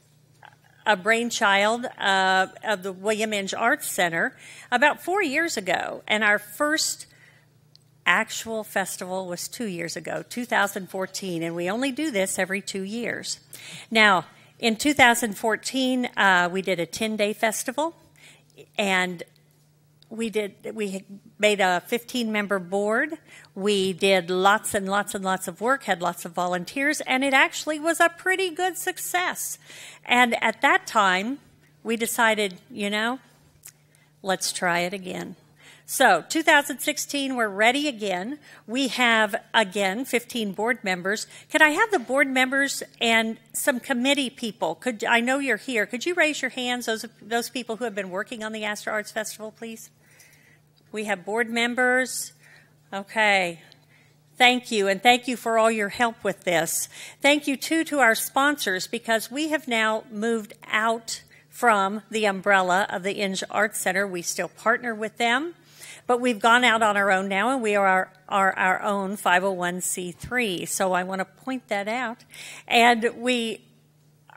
a brainchild uh, of the William Inge Arts Center about four years ago, and our first actual festival was two years ago, 2014, and we only do this every two years. Now, in 2014, uh, we did a 10 day festival and we did we made a 15 member board. We did lots and lots and lots of work had lots of volunteers and it actually was a pretty good success. And at that time we decided you know let's try it again so 2016 we're ready again. We have again 15 board members. Could i have the board members and some committee people? Could i know you're here. Could you raise your hands those those people who have been working on the astra arts festival please? We have board members. Okay. Thank you, and thank you for all your help with this. Thank you, too, to our sponsors because we have now moved out from the umbrella of the Inge Arts Center. We still partner with them. But we've gone out on our own now, and we are, are our own 501c3. So I want to point that out. And we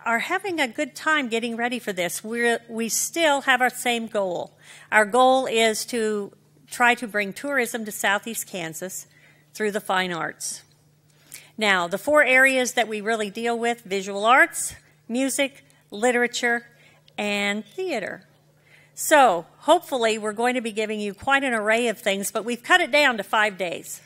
are having a good time getting ready for this. we we still have our same goal. Our goal is to try to bring tourism to southeast Kansas through the fine arts. Now, the four areas that we really deal with visual arts, music, literature, and theater. So, hopefully, we're going to be giving you quite an array of things, but we've cut it down to five days.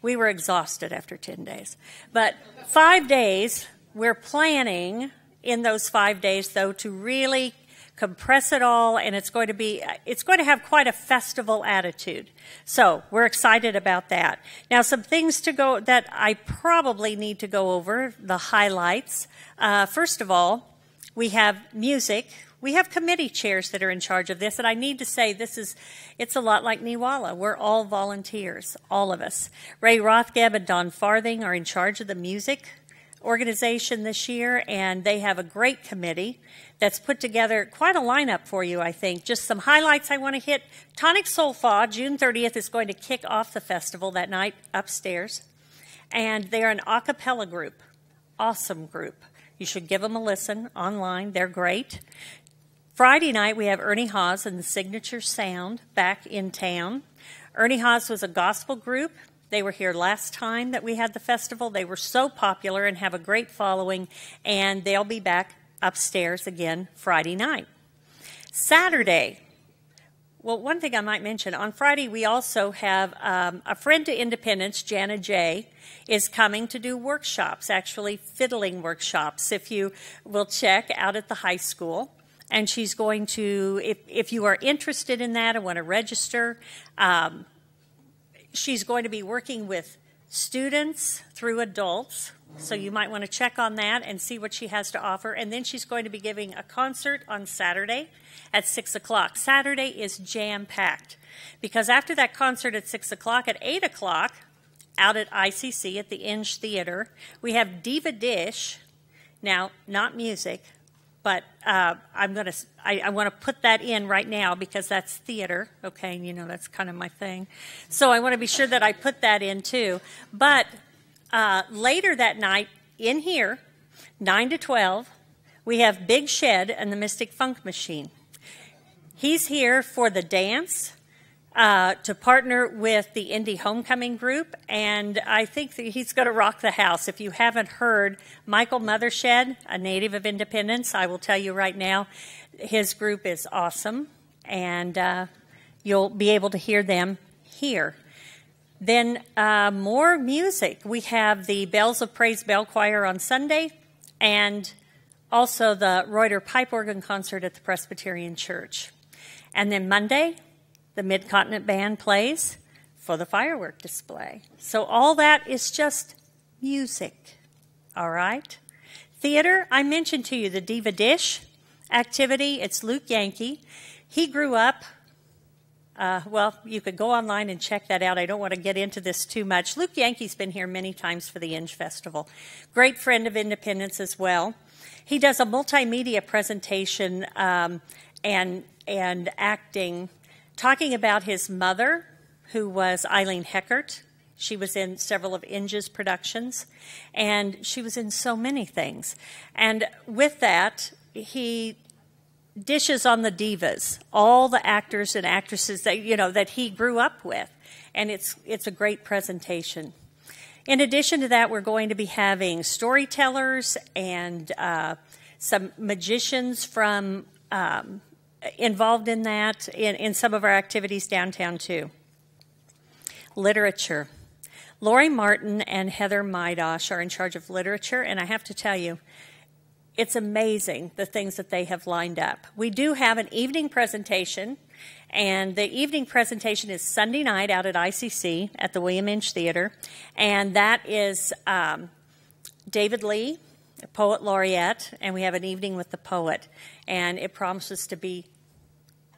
We were exhausted after 10 days. But five days, we're planning in those five days, though, to really compress it all, and it's going to be it's going to have quite a festival attitude. So we're excited about that. Now, some things to go that I probably need to go over the highlights. Uh, first of all, we have music we have committee chairs that are in charge of this, and I need to say this is it's a lot like Neewollah. We're all volunteers, all of us. Ray Rothgeb and Don Farthing are in charge of the music organization this year, and they have a great committee that's put together quite a lineup for you, I think. Just some highlights I want to hit. Tonic Sol-fa, June 30th, is going to kick off the festival that night upstairs. And they're an a cappella group, awesome group. You should give them a listen online, they're great. Friday night, we have Ernie Haase and the Signature Sound back in town. Ernie Haase was a gospel group. They were here last time that we had the festival. They were so popular and have a great following, and they'll be back upstairs again Friday night. Saturday, well, one thing I might mention on Friday, we also have um, a friend to Independence, Jana Jae, is coming to do workshops, actually fiddling workshops, if you will check out at the high school. And she's going to, if, if you are interested in that and want to register, um, she's going to be working with students through adults. So you might want to check on that and see what she has to offer. And then she's going to be giving a concert on Saturday at 6 o'clock. Saturday is jam packed because after that concert at 6 o'clock, at 8 o'clock, out at ICC at the Inge Theater. We have Diva Dish. Now, not music, but uh, I'm to I, I want to put that in right now because that's theater. Okay, And you know that's kind of my thing. So I want to be sure that I put that in too. But uh, later that night in here, nine to twelve, we have Big Shed and the Mystic Funk Machine. He's here for the dance uh, to partner with the Indie Homecoming Group, and I think that he's going to rock the house. If you haven't heard Michael Mothershed, a native of Independence, I will tell you right now, his group is awesome, and uh, you'll be able to hear them here. Then uh, more music. We have the Bells of Praise Bell Choir on Sunday, and also the Reuter Pipe Organ Concert at the Presbyterian Church. And then Monday, the Mid Continent Band plays for the firework display. So all that is just music, all right? Theater, I mentioned to you the Diva Dish activity. It's Luke Yankee. He grew up, uh, well, you could go online and check that out. I don't want to get into this too much. Luke Yankee's been here many times for the Inge Festival. Great friend of Independence as well. He does a multimedia presentation um, and, and acting talking about his mother, who was Eileen Heckart. She was in several of Inge's productions, and she was in so many things. And with that, he dishes on the divas, all the actors and actresses that you know that he grew up with, and it's it's a great presentation. In addition to that, we're going to be having storytellers and uh, some magicians from um, involved in that in, in some of our activities downtown too. Literature. Lori Martin and Heather Maidosh are in charge of literature, and I have to tell you, it's amazing the things that they have lined up. We do have an evening presentation, and the evening presentation is Sunday night out at ICC at the William Inge Theater, and that is um, David Lee, poet laureate, and we have an evening with the poet, and it promises to be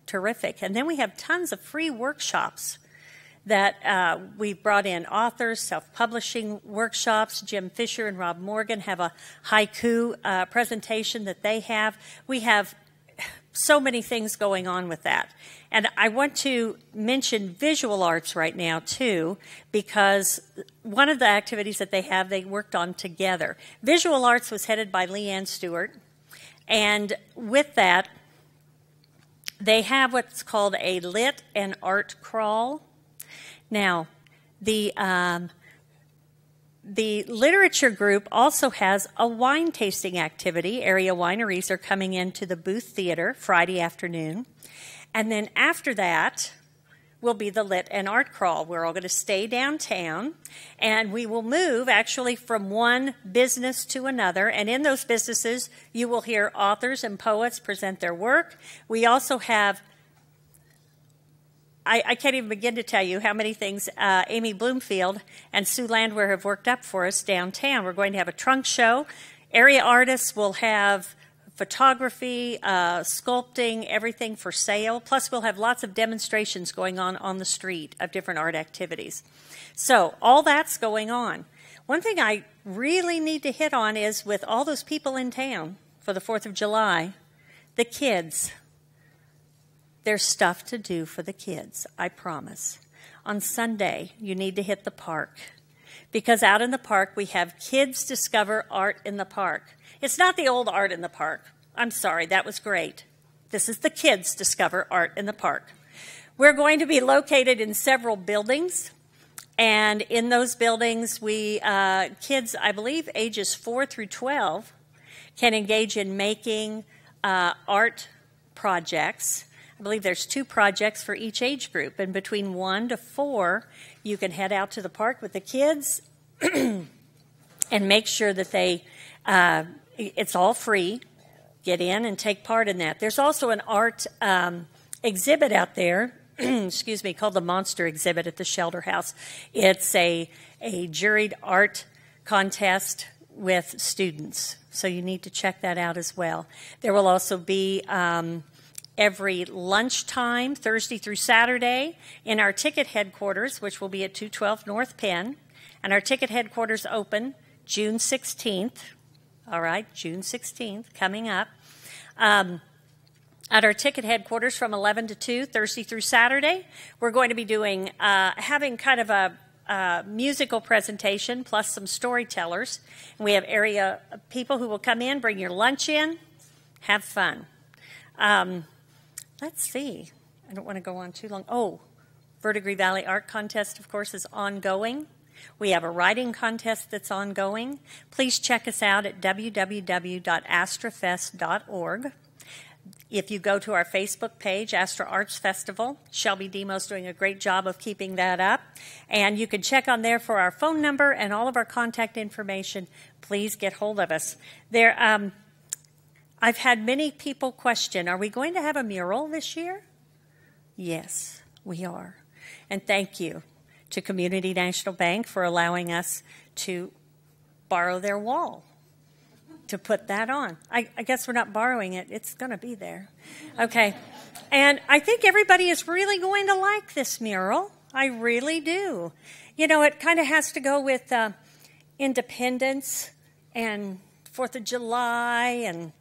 terrific. And then we have tons of free workshops that uh, we've brought in authors, self publishing workshops. Jim Fisher and Rob Morgan have a haiku uh, presentation that they have. We have so many things going on with that. And I want to mention visual arts right now, too, because one of the activities that they have, they worked on together. Visual arts was headed by Leanne Stewart. And with that, they have what's called a lit and art crawl. Now, the um, the literature group also has a wine tasting activity. Area wineries are coming into the Booth Theater Friday afternoon. And then after that, will be the Lit and Art Crawl. We're all going to stay downtown and we will move actually from one business to another. And in those businesses, you will hear authors and poets present their work. We also have I, I, can't even begin to tell you how many things uh, Amy Bloomfield and Sue Landwehr have worked up for us downtown. We're going to have a trunk show. Area artists will have photography, uh, sculpting, everything for sale. Plus, we'll have lots of demonstrations going on on the street of different art activities. So, all that's going on. One thing I really need to hit on is with all those people in town for the 4th of July, the kids. There's stuff to do for the kids, I promise. On Sunday, you need to hit the park because out in the park we have Kids Discover Art in the Park. It's not the old art in the park. I'm sorry, that was great. This is the Kids Discover Art in the Park. We're going to be located in several buildings. And in those buildings, we uh, kids, I believe, ages four through 12, can engage in making uh, art projects. I believe there's two projects for each age group, and between one to four, you can head out to the park with the kids and make sure that they. Uh, it's all free. Get in and take part in that. There's also an art um, exhibit out there excuse me, called the Monster Exhibit at the Shelter House. It's a, a juried art contest with students, so you need to check that out as well. There will also be um, every lunchtime, Thursday through Saturday, in our ticket headquarters, which will be at 212 North Penn. And our ticket headquarters open June 16th. All right, June 16th, coming up. Um, at our ticket headquarters from 11 to 2, Thursday through Saturday. We're going to be doing, uh, having kind of a, a, musical presentation plus some storytellers. And we have area people who will come in, bring your lunch in, have fun. Um, let's see. I don't want to go on too long. Oh, Verdigris Valley Art Contest, of course, is ongoing. We have a writing contest that's ongoing. Please check us out at www.astrafest.org. If you go to our Facebook page, Astra Arts Festival, Shelby Demos doing a great job of keeping that up. And you can check on there for our phone number and all of our contact information. Please get hold of us. There, um, I've had many people question, are we going to have a mural this year? Yes, we are. And thank you to Community National Bank for allowing us to borrow their wall to put that on. I, I guess we're not borrowing it, it's going to be there. Okay. And I think everybody is really going to like this mural. I really do. You know, it kind of has to go with uh, independence and Fourth of July and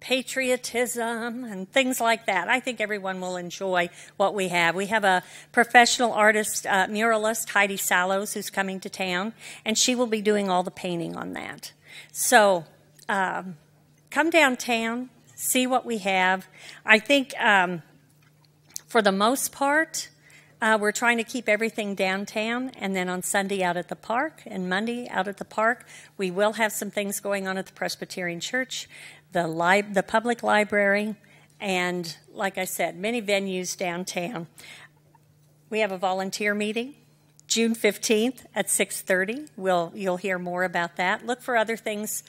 patriotism and things like that. I think everyone will enjoy what we have. We have a professional artist, uh, muralist, Heidi Sallows, who's coming to town, and she will be doing all the painting on that. So um, come downtown, see what we have. I think um, for the most part, uh, we're trying to keep everything downtown, and then on Sunday out at the park, and Monday out at the park. We will have some things going on at the Presbyterian Church, the li- the public library, and like I said, many venues downtown. We have a volunteer meeting June 15th at 6:30. We'll you'll hear more about that. Look for other things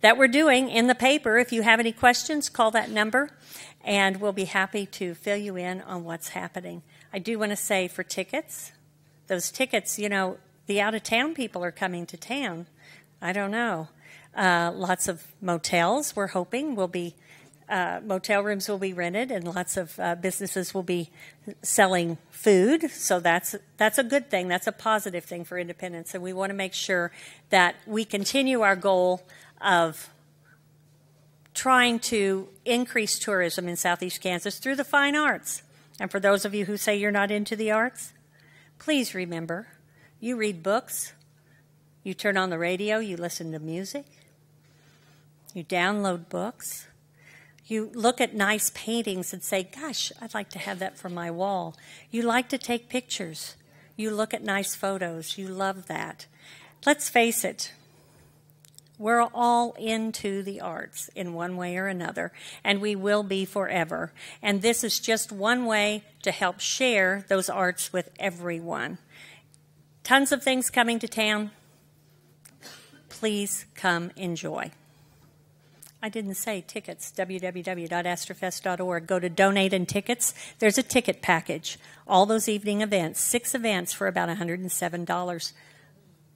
that we're doing in the paper. If you have any questions, call that number and we'll be happy to fill you in on what's happening. I do want to say for tickets, those tickets, you know, the out of town people are coming to town. I don't know. Uh, lots of motels, we're hoping, will be uh, motel rooms will be rented, and lots of uh, businesses will be selling food. So that's that's a good thing. That's a positive thing for independence, and we want to make sure that we continue our goal of trying to increase tourism in Southeast Kansas through the fine arts. And for those of you who say you're not into the arts, please remember you read books, you turn on the radio, you listen to music, you download books. You look at nice paintings and say, Gosh, I'd like to have that for my wall. You like to take pictures. You look at nice photos. You love that. Let's face it, we're all into the arts in one way or another, and we will be forever. And this is just one way to help share those arts with everyone. Tons of things coming to town. Please come enjoy. I didn't say tickets, www.astrafest.org. Go to donate and tickets. There's a ticket package. All those evening events, six events for about $107.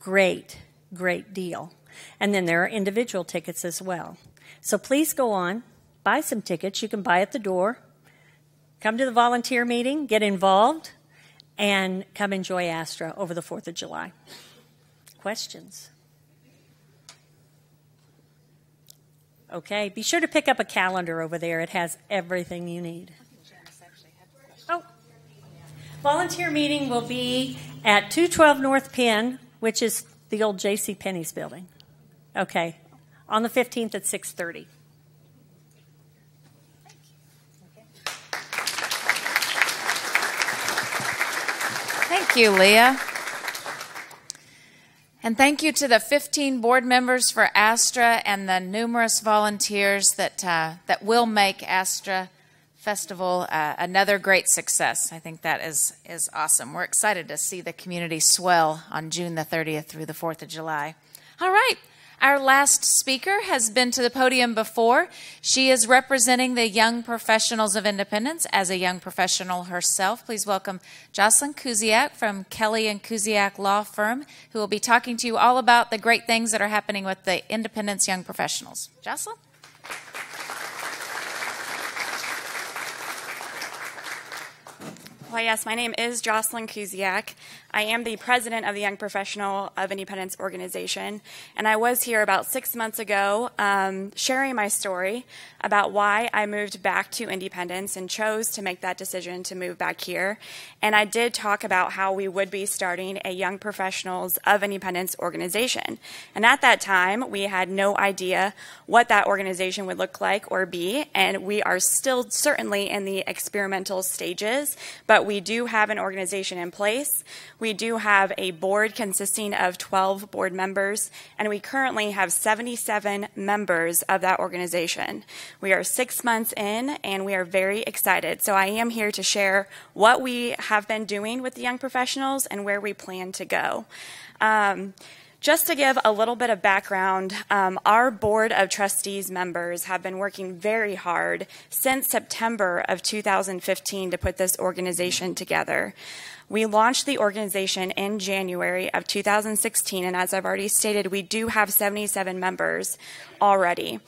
Great, great deal. And then there are individual tickets as well. So please go on, buy some tickets. You can buy at the door. Come to the volunteer meeting, get involved, and come enjoy Astra over the 4th of July. Questions? Okay, be sure to pick up a calendar over there. It has everything you need. Oh, volunteer meeting will be at 212 North Penn, which is the old J.C. Penney's building. Okay, on the 15th at 6:30. Thank you, Lea. And thank you to the 15 board members for Astra and the numerous volunteers that, uh, that will make Astra festival, uh, another great success. I think that is is awesome. We're excited to see the community swell on June the 30th through the 4th of July. All right. Our last speaker has been to the podium before. She is representing the Young Professionals of Independence as a young professional herself. Please welcome Joslyn Kusiak from Kelly and Kusiak Law Firm, who will be talking to you all about the great things that are happening with the Independence Young Professionals. Joslyn? Yes, my name is Joslyn Kusiak. I am the president of the Young Professional of Independence organization, and I was here about six months ago um, sharing my story about why I moved back to Independence and chose to make that decision to move back here. And I did talk about how we would be starting a Young Professionals of Independence organization. And at that time, we had no idea what that organization would look like or be, and we are still certainly in the experimental stages, but we do have an organization in place. We do have a board consisting of 12 board members, and we currently have 77 members of that organization. We are six months in, and we are very excited. So I am here to share what we have been doing with the young professionals and where we plan to go. Um, just to give a little bit of background, um, our Board of Trustees members have been working very hard since September of 2015 to put this organization together. We launched the organization in January of 2016, and as I've already stated, we do have 77 members already.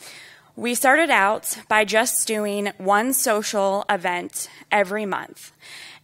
We started out by just doing one social event every month.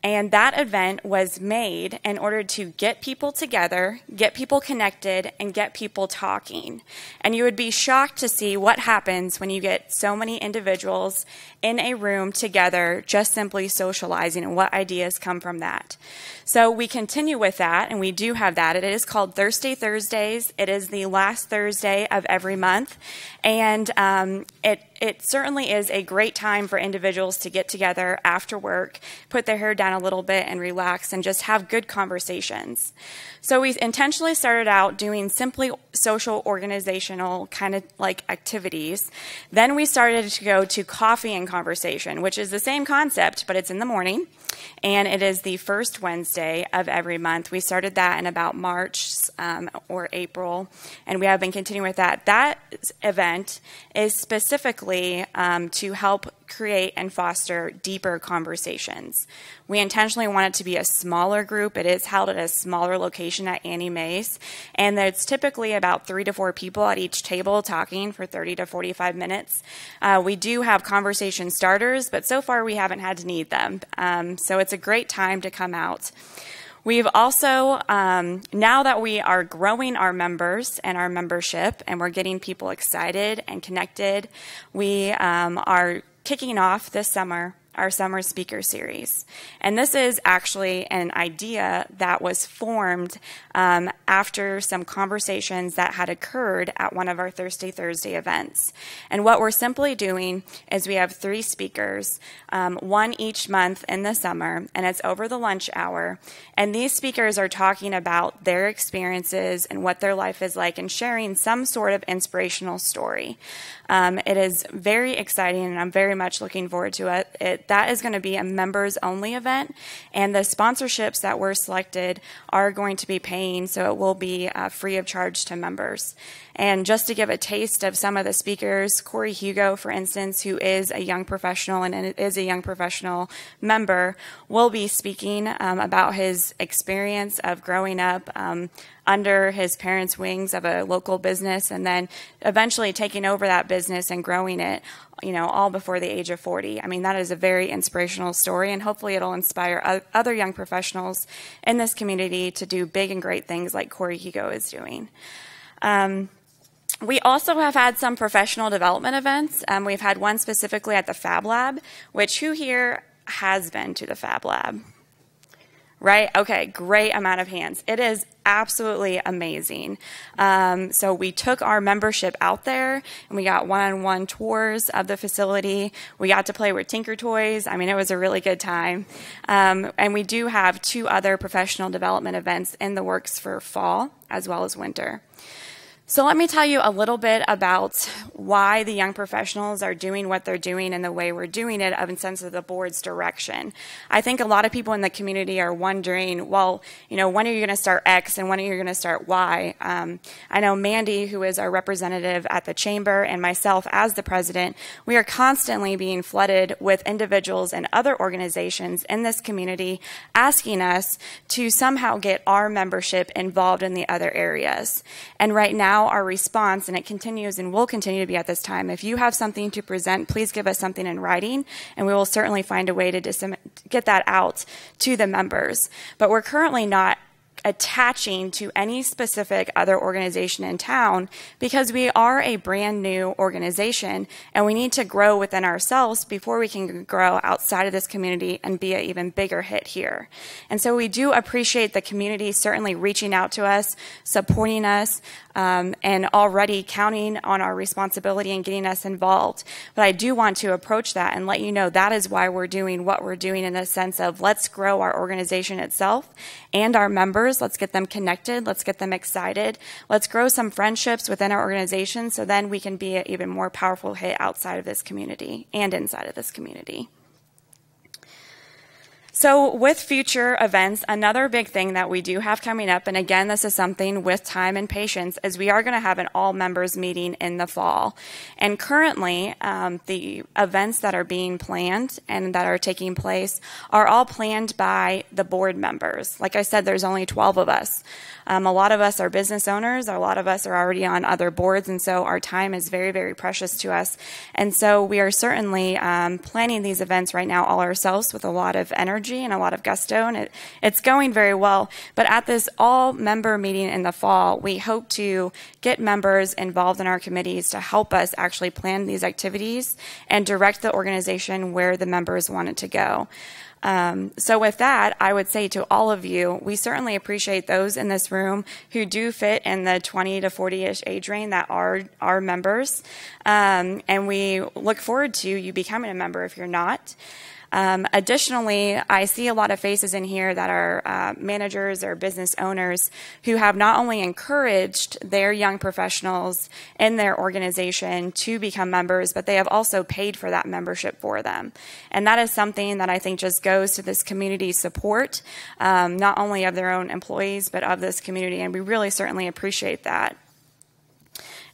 And that event was made in order to get people together, get people connected, and get people talking. And you would be shocked to see what happens when you get so many individuals in a room together, just simply socializing, and what ideas come from that. So we continue with that, and we do have that. It is called Thursday Thursdays. It is the last Thursday of every month, and um, it it certainly is a great time for individuals to get together after work, put their hair down a little bit, and relax, and just have good conversations. So we intentionally started out doing simply social organizational kind of like activities. Then we started to go to coffee and conversation, which is the same concept, but it's in the morning. And it is the first Wednesday of every month. We started that in about March um, or April, and we have been continuing with that. That event is specifically um, to help create and foster deeper conversations. We intentionally want it to be a smaller group. It is held at a smaller location at Annie Mae's, and it's typically about three to four people at each table talking for 30 to 45 minutes. Uh, we do have conversation starters, but so far we haven't had to need them. Um, so it's a great time to come out. We've also, um, now that we are growing our members and our membership and we're getting people excited and connected, we um, are kicking off this summer our summer speaker series. And this is actually an idea that was formed um, after some conversations that had occurred at one of our Thursday Thursday events. And what we're simply doing is we have three speakers, um, one each month in the summer, and it's over the lunch hour. And these speakers are talking about their experiences and what their life is like and sharing some sort of inspirational story. Um, it is very exciting, and I'm very much looking forward to it. it that is going to be a members only event, and the sponsorships that were selected are going to be paying, so it will be uh, free of charge to members. And just to give a taste of some of the speakers, Corey Hugo, for instance, who is a young professional and is a young professional member, will be speaking um, about his experience of growing up um, under his parents' wings of a local business and then eventually taking over that business and growing it, you know, all before the age of 40. I mean, that is a very inspirational story, and hopefully it'll inspire other young professionals in this community to do big and great things like Corey Hugo is doing. Um, we also have had some professional development events. Um, we've had one specifically at the Fab Lab, which who here has been to the Fab Lab? right? Okay, great amount of hands. It is absolutely amazing. Um, so we took our membership out there and we got one-on-one tours of the facility. We got to play with Tinker Toys. I mean, it was a really good time. Um, and we do have two other professional development events in the works for fall as well as winter. So, let me tell you a little bit about why the young professionals are doing what they're doing and the way we're doing it of in sense of the board's direction. I think a lot of people in the community are wondering, well, you know, when are you going to start X and when are you going to start Y? Um, I know Mandy, who is our representative at the chamber, and myself as the president, we are constantly being flooded with individuals and other organizations in this community asking us to somehow get our membership involved in the other areas. And right now, now our response, and it continues and will continue to be at this time. If you have something to present, please give us something in writing, and we will certainly find a way to get that out to the members. But we're currently not attaching to any specific other organization in town because we are a brand new organization and we need to grow within ourselves before we can grow outside of this community and be an even bigger hit here. And so we do appreciate the community certainly reaching out to us, supporting us, um, and already counting on our responsibility and getting us involved. But I do want to approach that and let you know that is why we're doing what we're doing in the sense of let's grow our organization itself and our members. Let's get them connected. Let's get them excited. Let's grow some friendships within our organization so then we can be an even more powerful hit outside of this community and inside of this community. So, with future events, another big thing that we do have coming up, and again, this is something with time and patience, is we are going to have an all members meeting in the fall. And currently, um, the events that are being planned and that are taking place are all planned by the board members. Like I said, there's only 12 of us. Um, a lot of us are business owners, a lot of us are already on other boards, and so our time is very, very precious to us. And so we are certainly um, planning these events right now all ourselves with a lot of energy and a lot of gusto, and it, it's going very well. But at this all member meeting in the fall, we hope to get members involved in our committees to help us actually plan these activities and direct the organization where the members wanted to go. Um, so, with that, I would say to all of you, we certainly appreciate those in this room who do fit in the 20 to 40 ish age range that are our members. Um, and we look forward to you becoming a member if you're not. Um, additionally, I see a lot of faces in here that are uh, managers or business owners who have not only encouraged their young professionals in their organization to become members, but they have also paid for that membership for them. And that is something that I think just goes to this community support, um, not only of their own employees, but of this community. And we really certainly appreciate that.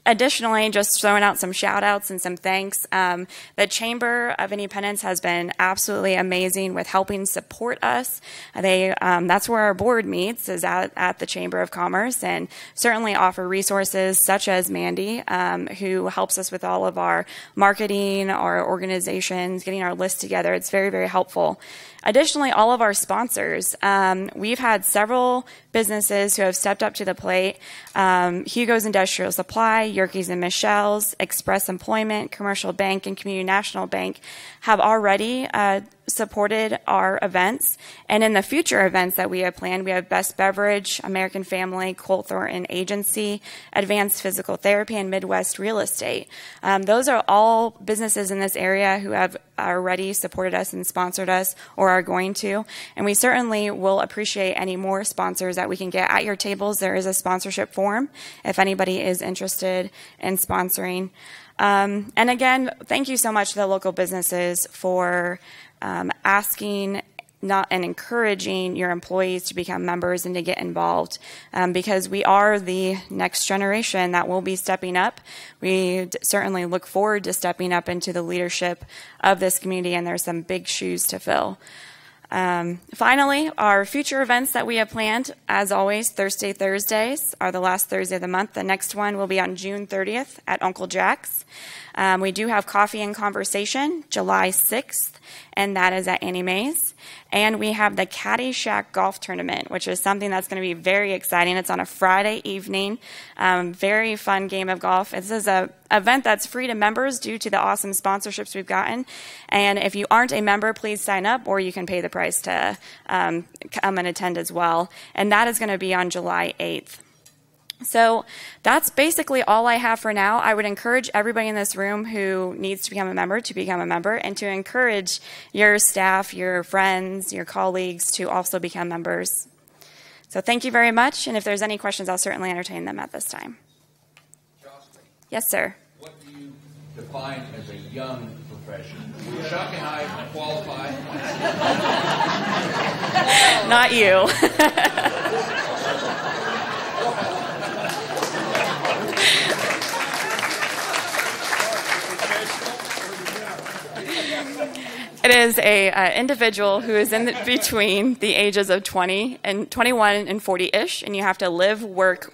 Additionally, just throwing out some shout outs and some thanks. Um, the Chamber of Independence has been absolutely amazing with helping support us. They, um, that's where our board meets, is at, at the Chamber of Commerce, and certainly offer resources such as Mandy, um, who helps us with all of our marketing, our organizations, getting our list together. It's very, very helpful. Additionally, all of our sponsors. Um, we've had several businesses who have stepped up to the plate. Um, Hugo's Industrial Supply, Yerkes and Michelle's, Express Employment, Commercial Bank, and Community National Bank have already uh, supported our events. And in the future events that we have planned, we have Best Beverage, American Family, Colt Thornton Agency, Advanced Physical Therapy, and Midwest Real Estate. Um, those are all businesses in this area who have already supported us and sponsored us or are going to. And we certainly will appreciate any more sponsors that we can get at your tables. There is a sponsorship form if anybody is interested in sponsoring. Um, and again, thank you so much to the local businesses for um, asking not and encouraging your employees to become members and to get involved um, because we are the next generation that will be stepping up. We certainly look forward to stepping up into the leadership of this community, and there's some big shoes to fill. Um, finally, our future events that we have planned, as always, Thursday Thursdays are the last Thursday of the month. The next one will be on June 30th at Uncle Jack's. Um, we do have Coffee and Conversation July 6th, and that is at Annie Mae's. And we have the Caddyshack Golf Tournament, which is something that's going to be very exciting. It's on a Friday evening. Um, very fun game of golf. This is a event that's free to members due to the awesome sponsorships we've gotten. And if you aren't a member, please sign up, or you can pay the price to um, come and attend as well. And that is going to be on July 8th. So that's basically all I have for now. I would encourage everybody in this room who needs to become a member to become a member and to encourage your staff, your friends, your colleagues to also become members. So thank you very much. And if there's any questions, I'll certainly entertain them at this time. Yes, sir. What do you define as a young profession? Chuck and I qualify. Not you. It is a uh, individual who is in the, between the ages of 20 and 21 and 40-ish, and you have to live, work.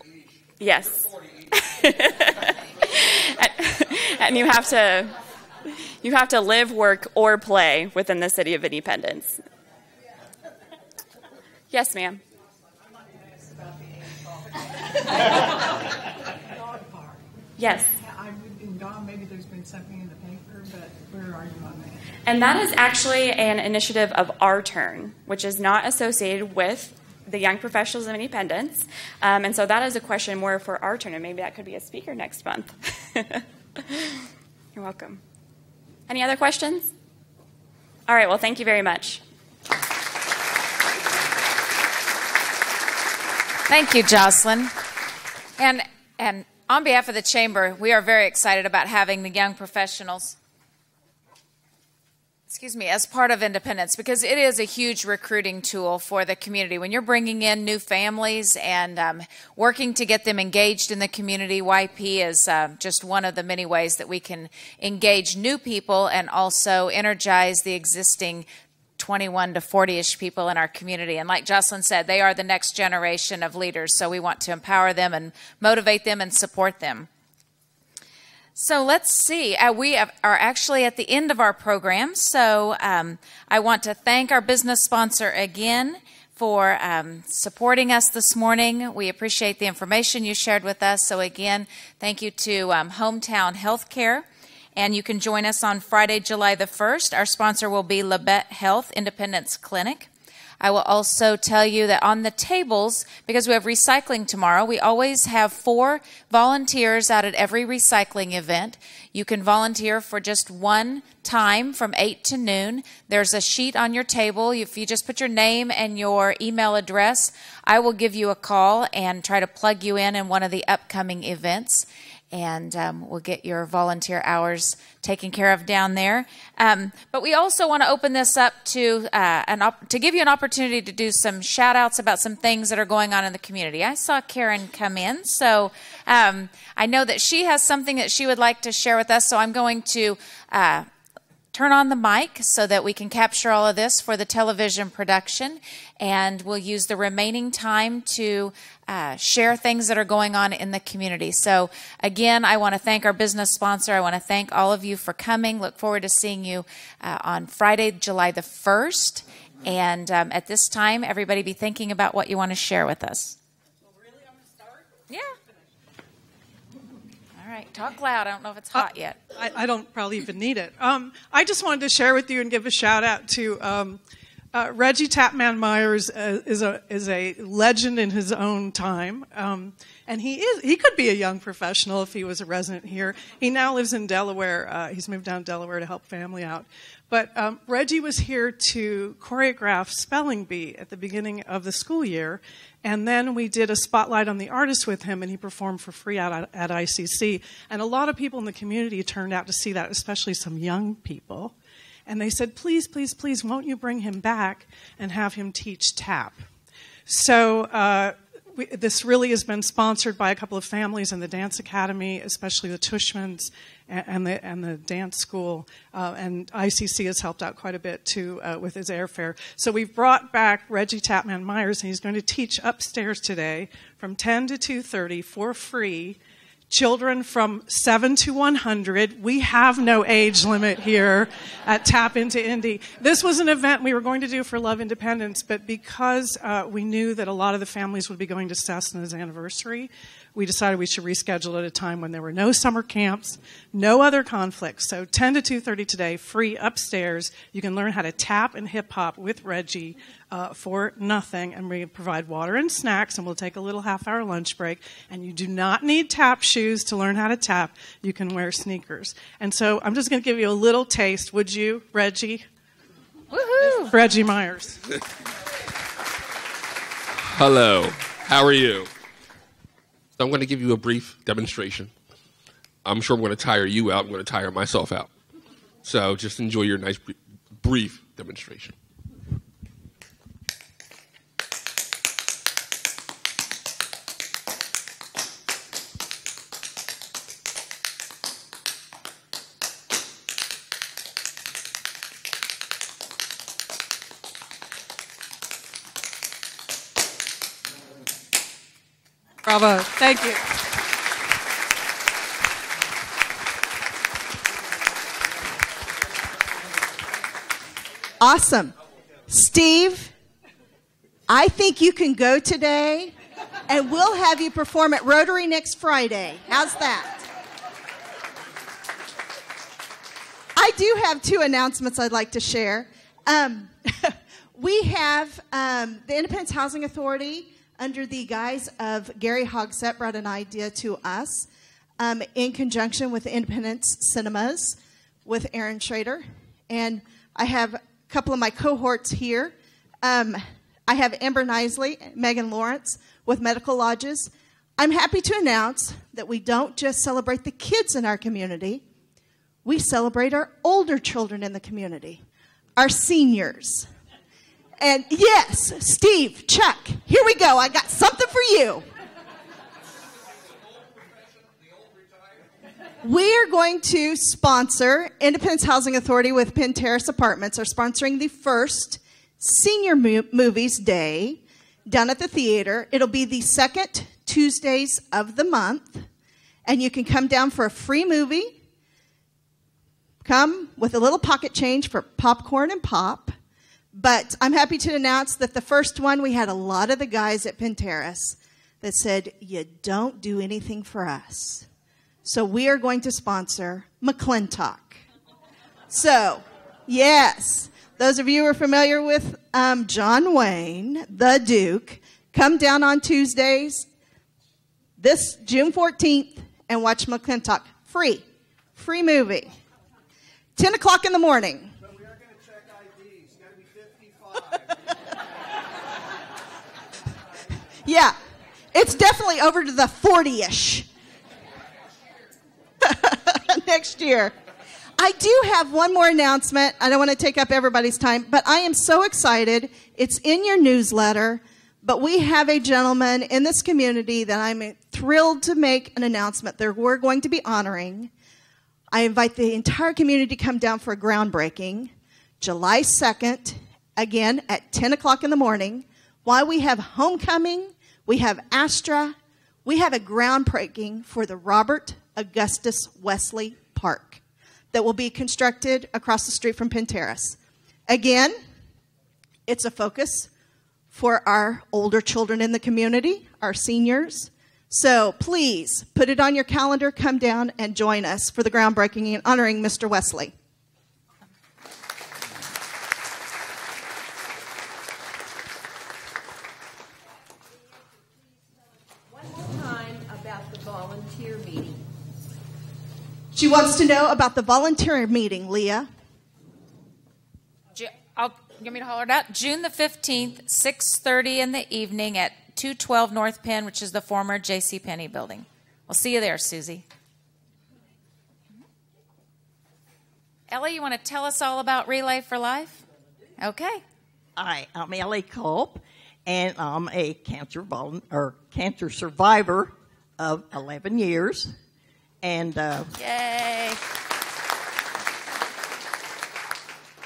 Yes. and you have to you have to live, work, or play within the city of Independence. Yes, ma'am. Yes. I've been gone. Maybe there's been something in the paper, where are you on that? And that is actually an initiative of Our Turn, which is not associated with the Young Professionals of Independence. Um, and so that is a question more for Our Turn, and maybe that could be a speaker next month. You're welcome. Any other questions? All right, well, thank you very much. Thank you, Joslyn. And, and on behalf of the Chamber, we are very excited about having the young professionals excuse me, as part of Independence because it is a huge recruiting tool for the community. When you're bringing in new families and um, working to get them engaged in the community, YP is uh, just one of the many ways that we can engage new people and also energize the existing 21 to 40 ish people in our community. And like Joslyn said, they are the next generation of leaders, so we want to empower them and motivate them and support them. So let's see. Uh, we have, are actually at the end of our program. So um, I want to thank our business sponsor again for um, supporting us this morning. We appreciate the information you shared with us. So again, thank you to um, Hometown Healthcare. And you can join us on Friday, July the 1st. Our sponsor will be Labette Health Independence Clinic. I will also tell you that on the tables, because we have recycling tomorrow, we always have four volunteers out at every recycling event. You can volunteer for just one time from 8 to noon. There's a sheet on your table. If you just put your name and your email address, I will give you a call and try to plug you in in one of the upcoming events and um, we'll get your volunteer hours taken care of down there. Um, but we also want to open this up to uh, an to give you an opportunity to do some shout outs about some things that are going on in the community. I saw Karen come in, so um, I know that she has something that she would like to share with us. So I'm going to. Uh, turn on the mic so that we can capture all of this for the television production. And we'll use the remaining time to uh, share things that are going on in the community. So, again, I want to thank our business sponsor. I want to thank all of you for coming. Look forward to seeing you uh, on Friday, July the 1st. And um, at this time, everybody be thinking about what you want to share with us. Well, really, I'm going to start? Yeah. All right, talk loud. I don't know if it's hot uh, yet. I, I, don't probably even need it. Um, I just wanted to share with you and give a shout out to um, uh, Reggie Tapman Myers. Uh, is a is a legend in his own time, um, and he is he could be a young professional if he was a resident here. He now lives in Delaware. Uh, he's moved down to Delaware to help family out. But um, Reggie was here to choreograph Spelling Bee at the beginning of the school year, and then we did a spotlight on the artist with him, and he performed for free out at ICC. And a lot of people in the community turned out to see that, especially some young people. And they said, please, please, please, won't you bring him back and have him teach tap? So uh, we, this really has been sponsored by a couple of families in the Dance Academy, especially the Tushmans and the and the dance school, uh, and ICC has helped out quite a bit too uh, with his airfare. So we've brought back Reggie Tapman Myers, and he's going to teach upstairs today from 10 to 2:30 for free. Children from 7 to 100. We have no age limit here at Tap Into Indy. This was an event we were going to do for Love Independence, but because uh, we knew that a lot of the families would be going to Cessna's anniversary, we decided we should reschedule at a time when there were no summer camps, no other conflicts. So 10 to 2:30 today, free upstairs. You can learn how to tap and hip hop with Reggie uh, for nothing, and we provide water and snacks, and we'll take a little half-hour lunch break. And you do not need tap shoes to learn how to tap. You can wear sneakers. And so I'm just going to give you a little taste. Would you, Reggie? Woohoo! Reggie Myers. Hello. How are you? So I'm going to give you a brief demonstration. I'm sure I'm going to tire you out. I'm going to tire myself out. So just enjoy your nice brief demonstration. Bravo. Thank you. Awesome. Steve, I think you can go today and we'll have you perform at Rotary next Friday. How's that? I do have two announcements I'd like to share. Um, we have um, the Independence Housing Authority, under the guise of Gary Hogsett, brought an idea to us um, in conjunction with Independence Cinemas with Aaron Schrader. And I have a couple of my cohorts here. Um, I have Amber Nisley, Megan Lawrence with Medical Lodges. I'm happy to announce that we don't just celebrate the kids in our community, we celebrate our older children in the community, our seniors. And yes, Steve, Chuck, here we go. I got something for you. We are going to sponsor Independence Housing Authority with Penn Terrace Apartments are sponsoring the first Senior Mo- Movies Day down at the theater. It'll be the second Tuesdays of the month, and you can come down for a free movie. Come with a little pocket change for popcorn and pop. But I'm happy to announce that the first one, we had a lot of the guys at Penn that said, You don't do anything for us. So we are going to sponsor McLintock. So, yes, those of you who are familiar with um, John Wayne, the Duke, come down on Tuesdays, this June 14th, and watch McLintock. Free. Free movie. 10 o'clock in the morning. yeah, it's definitely over to the 40 ish. next year. I do have one more announcement. I don't want to take up everybody's time, but I am so excited. It's in your newsletter, but we have a gentleman in this community that I'm thrilled to make an announcement that we're going to be honoring. I invite the entire community to come down for a groundbreaking July 2nd, again at 10 o'clock in the morning. While we have homecoming, we have Astra, we have a groundbreaking for the Robert Augustus Wesley Park that will be constructed across the street from Penn Terrace. Again, it's a focus for our older children in the community, our seniors. So please put it on your calendar, come down and join us for the groundbreaking and honoring Mr. Wesley. She wants to know about the volunteer meeting, Lea. I'll, you want me to holler it out? June the 15th, 6.30 in the evening at 212 North Penn, which is the former J.C. Penney building. We'll see you there, Susie. Ellie, you want to tell us all about Relay for Life? Okay. Hi, I'm Ellie Culp, and I'm a cancer vol- or cancer survivor of 11 years. And uh, yay!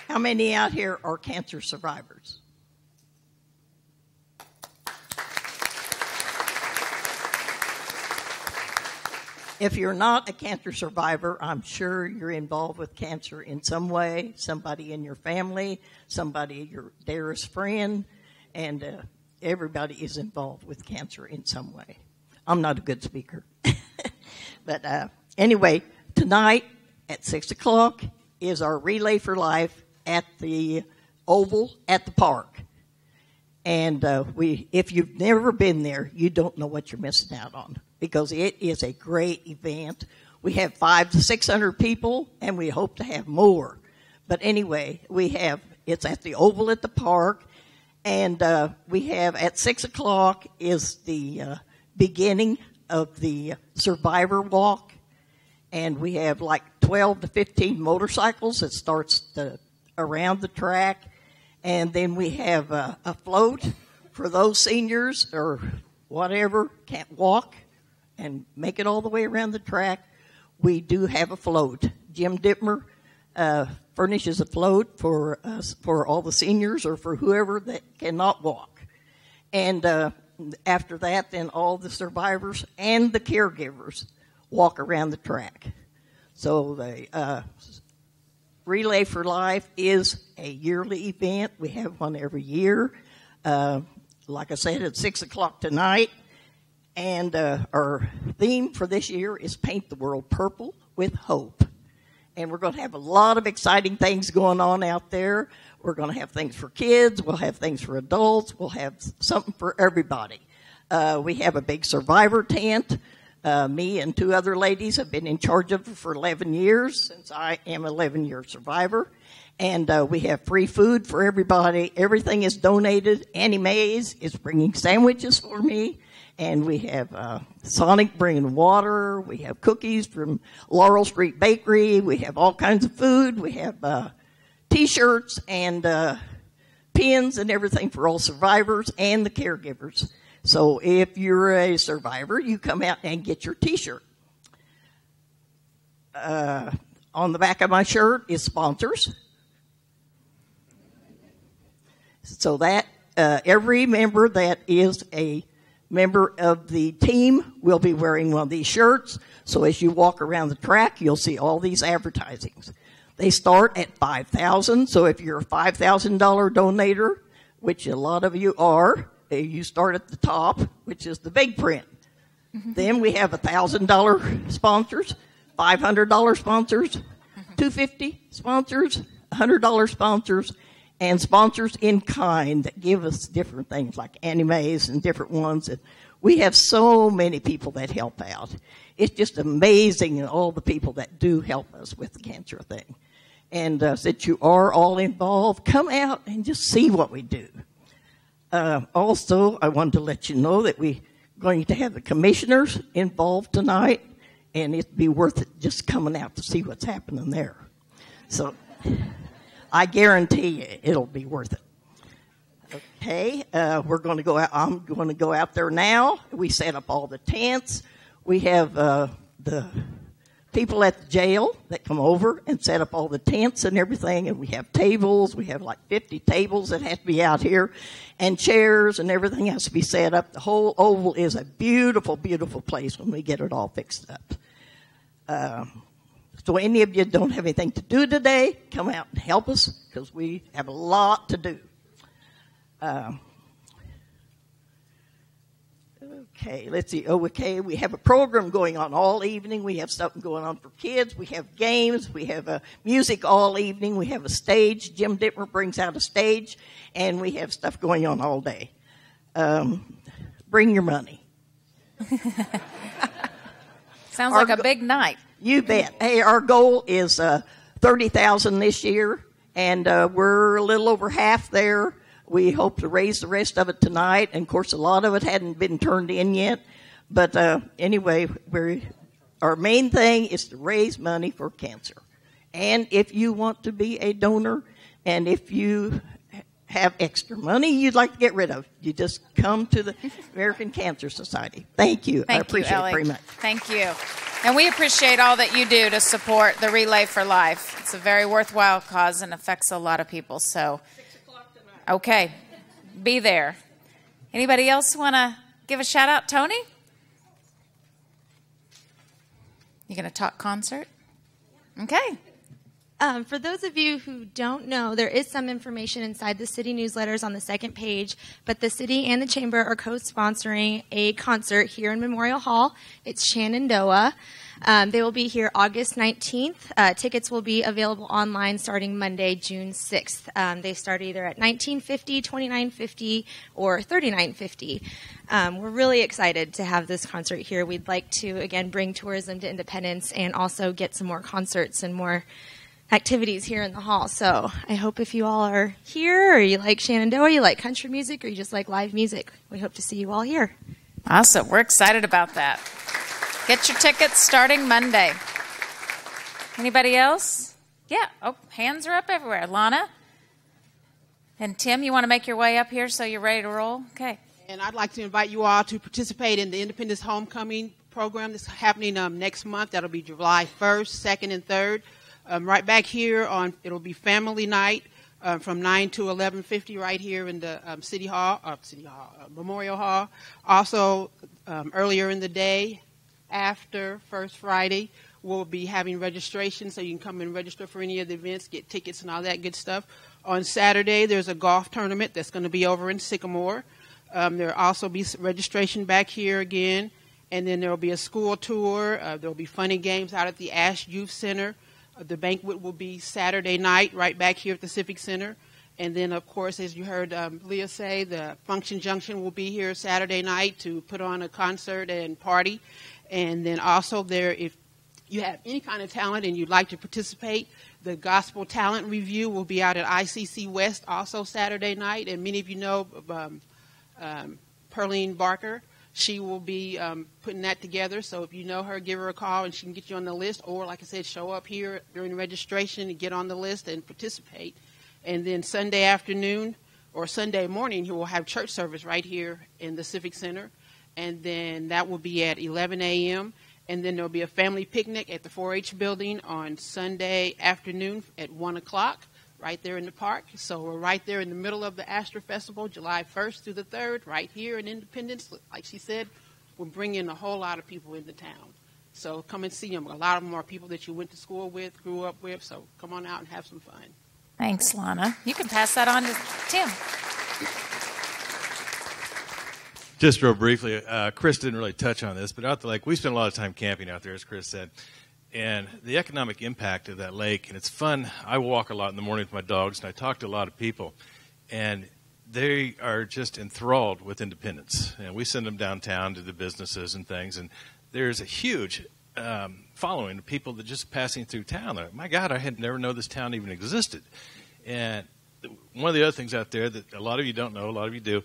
How many out here are cancer survivors? If you're not a cancer survivor, I'm sure you're involved with cancer in some way. Somebody in your family, somebody your dearest friend, and uh, everybody is involved with cancer in some way. I'm not a good speaker. But uh, anyway, tonight at 6 o'clock is our Relay for Life at the Oval at the park. And uh, we, if you've never been there, you don't know what you're missing out on because it is a great event. We have five to 600 people, and we hope to have more. But anyway, we have, it's at the Oval at the park, and uh, we have at 6 o'clock is the uh, beginning of the Survivor Walk. and we have like 12 to 15 motorcycles that starts the, around the track, and then we have a, a float for those seniors or whatever can't walk and make it all the way around the track. We do have a float. Jim Dittmer uh, furnishes a float for us for all the seniors or for whoever that cannot walk, and uh, after that, then all the survivors and the caregivers walk around the track. So the uh, Relay for Life is a yearly event. We have one every year. Uh, like I said, at six o'clock tonight. And uh, our theme for this year is Paint the World Purple with Hope. And we're going to have a lot of exciting things going on out there. We're going to have things for kids. We'll have things for adults. We'll have something for everybody. Uh, we have a big survivor tent. Uh, me and two other ladies have been in charge of it for 11 years since I am an 11 year survivor. And uh, we have free food for everybody. Everything is donated. Annie Mays is bringing sandwiches for me. And we have uh, Sonic bringing water. We have cookies from Laurel Street Bakery. We have all kinds of food. We have uh, T-shirts and uh, pins and everything for all survivors and the caregivers. So if you're a survivor, you come out and get your T-shirt. Uh, on the back of my shirt is sponsors. So that uh, every member that is a member of the team will be wearing one of these shirts. So as you walk around the track, you'll see all these advertisings. They start at 5000 So if you're a $5,000 donator, which a lot of you are, eh, you start at the top, which is the big print. Mm-hmm. Then we have $1,000 sponsors, $500 sponsors, 250 sponsors, $100 sponsors, and sponsors in kind that give us different things like Annie Mays and different ones. And we have so many people that help out. It's just amazing all the people that do help us with the cancer thing. And uh, since you are all involved, come out and just see what we do. Uh, also, I wanted to let you know that we're going to have the commissioners involved tonight, and it'd be worth it just coming out to see what's happening there. So. I guarantee you it'll be worth it. Okay, uh, we're going to go out. I'm going to go out there now. We set up all the tents. We have uh, the people at the jail that come over and set up all the tents and everything. And we have tables. We have like 50 tables that have to be out here, and chairs and everything has to be set up. The whole oval is a beautiful, beautiful place when we get it all fixed up. Uh, so any of you don't have anything to do today, come out and help us because we have a lot to do. Uh, okay, let's see. Oh, okay, we have a program going on all evening. We have something going on for kids. We have games. We have uh, music all evening. We have a stage. Jim Dittmer brings out a stage, and we have stuff going on all day. Um, bring your money. Sounds Our like a big night. You bet. Hey, our goal is uh, thirty thousand this year, and uh, we're a little over half there. We hope to raise the rest of it tonight, and of course, a lot of it hadn't been turned in yet. But uh, anyway, our main thing is to raise money for cancer. And if you want to be a donor, and if you have extra money you'd like to get rid of, you just come to the American Cancer Society. Thank you. Thank I appreciate you, Ellie. it very much. Thank you. And we appreciate all that you do to support the Relay for Life. It's a very worthwhile cause and affects a lot of people. So, okay, be there. Anybody else want to give a shout out, Tony? You going to talk concert? Okay. Um, for those of you who don't know, there is some information inside the city newsletters on the second page, but the city and the chamber are co sponsoring a concert here in Memorial Hall. It's Shenandoah. Um, they will be here August 19th. Uh, tickets will be available online starting Monday, June 6th. Um, they start either at 1950, 2950, or 3950. Um, we're really excited to have this concert here. We'd like to again bring tourism to Independence and also get some more concerts and more activities here in the hall. So I hope if you all are here or you like Shenandoah, you like country music, or you just like live music, we hope to see you all here. Awesome. We're excited about that. Get your tickets starting Monday. Anybody else? Yeah. Oh, hands are up everywhere. Lana? And Tim, you want to make your way up here so you're ready to roll? Okay. And I'd like to invite you all to participate in the Independence Homecoming program that's happening um, next month. That'll be July 1st, 2nd, and 3rd. Um, right back here on, it'll be family night uh, from 9 to 11:50 right here in the um, City Hall, uh, City Hall, uh, Memorial Hall. Also, um, earlier in the day, after First Friday, we'll be having registration, so you can come and register for any of the events, get tickets and all that good stuff. On Saturday, there's a golf tournament that's going to be over in Sycamore. Um, there'll also be registration back here again, and then there will be a school tour. Uh, there will be funny games out at the Ash Youth Center. Uh, the banquet will be Saturday night right back here at the Civic Center. And then, of course, as you heard um, Lea say, the Function Junction will be here Saturday night to put on a concert and party. And then also there, if you have any kind of talent and you'd like to participate, the Gospel Talent Review will be out at ICC West also Saturday night. And many of you know um, um, Barker. She will be um, putting that together. So if you know her, give her a call and she can get you on the list. Or, like I said, show up here during registration and get on the list and participate. And then Sunday afternoon or Sunday morning, you will have church service right here in the Civic Center. And then that will be at 11 a.m. And then there'll be a family picnic at the 4 H building on Sunday afternoon at 1 o'clock right there in the park. So we're right there in the middle of the Astra Festival, July 1st through the 3rd, right here in Independence. Like she said, we're bringing a whole lot of people into town. So come and see them. A lot of them are people that you went to school with, grew up with. So come on out and have some fun. Thanks, Lana. You can pass that on to Tim. Just real briefly, uh, Chris didn't really touch on this, but out the lake, we spend a lot of time camping out there, as Chris said and the economic impact of that lake. And it's fun. I walk a lot in the morning with my dogs, and I talk to a lot of people, and they are just enthralled with independence. And we send them downtown to the businesses and things, and there's a huge um, following of people that just passing through town. Like, My God, I had never known this town even existed. And one of the other things out there that a lot of you don't know, a lot of you do,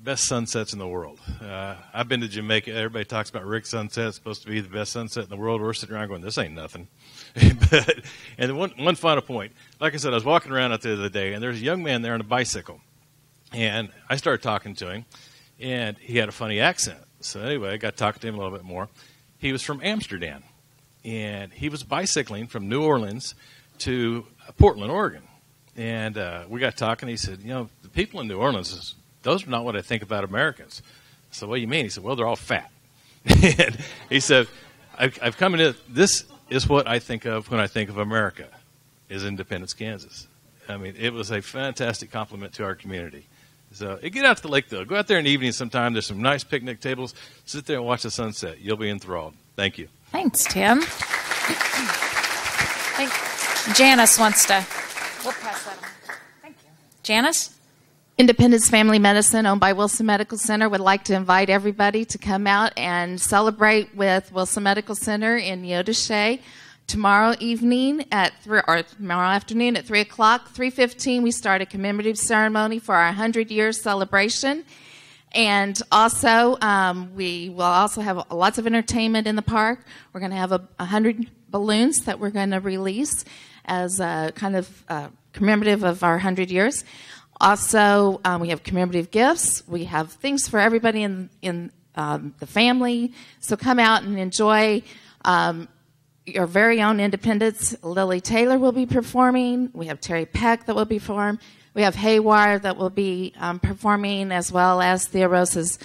best sunsets in the world. Uh, I've been to Jamaica. Everybody talks about Rick Sunset. It's supposed to be the best sunset in the world. We're sitting around going, this ain't nothing. but, and one, one final point. Like I said, I was walking around out there the other day, and there's a young man there on a bicycle. And I started talking to him, and he had a funny accent. So anyway, I got talking to him a little bit more. He was from Amsterdam, and he was bicycling from New Orleans to Portland, Oregon. And uh, we got talking. He said, you know, the people in New Orleans those are not what I think about Americans. So what do you mean? He said, well, they're all fat. he said, I've, I've come into this is what I think of when I think of America, is Independence, Kansas. I mean, it was a fantastic compliment to our community. So get out to the lake, though. Go out there in the evening sometime. There's some nice picnic tables. Sit there and watch the sunset. You'll be enthralled. Thank you. Thanks, Tim. Thank Janice wants to. We'll pass that on. Thank you. Janice? Independence Family Medicine, owned by Wilson Medical Center, would like to invite everybody to come out and celebrate with Wilson Medical Center in Neodesha tomorrow evening at three, or tomorrow afternoon at three o'clock. Three fifteen, we start a commemorative ceremony for our hundred year celebration, and also um, we will also have lots of entertainment in the park. We're going to have a, hundred balloons that we're going to release as a kind of uh, commemorative of our hundred years. Also, um, we have commemorative gifts. We have things for everybody in in um, the family. So come out and enjoy um, your very own independence. Lily Taylor will be performing. We have Terry Peck that will be performing. We have Haywire that will be um, performing, as well as Theorosa's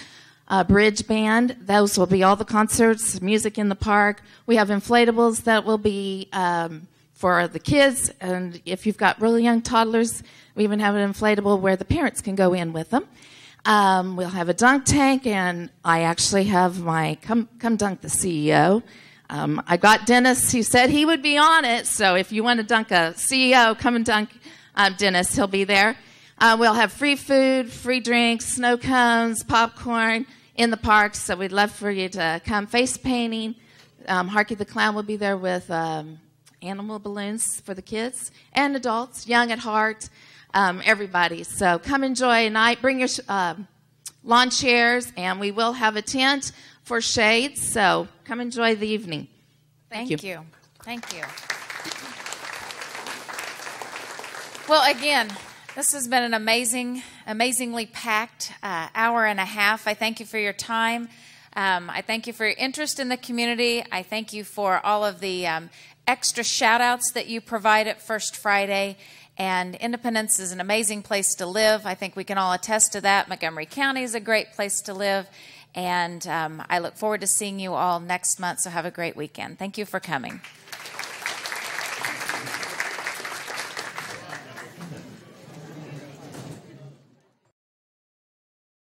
uh, Bridge Band. Those will be all the concerts, music in the park. We have inflatables that will be um, for the kids, and if you've got really young toddlers we even have an inflatable where the parents can go in with them. Um, we'll have a dunk tank, and I actually have my come come dunk the CEO. Um, I got Dennis. He said he would be on it. So if you want to dunk a CEO, come and dunk um, Dennis. He'll be there. Uh, we'll have free food, free drinks, snow cones, popcorn in the park. So we'd love for you to come face painting. Um, Harky the Clown will be there with um, animal balloons for the kids and adults, young at heart um, everybody. So come enjoy a night. Bring your uh, lawn chairs, and we will have a tent for shades. So come enjoy the evening. Thank, Thank you. you. Thank you. Well, again, this has been an amazing, amazingly packed uh, hour and a half. I thank you for your time. Um, I thank you for your interest in the community. I thank you for all of the um, extra shout outs that you provide at First Friday. And Independence is an amazing place to live. I think we can all attest to that. Montgomery County is a great place to live. And um, I look forward to seeing you all next month. So have a great weekend. Thank you for coming.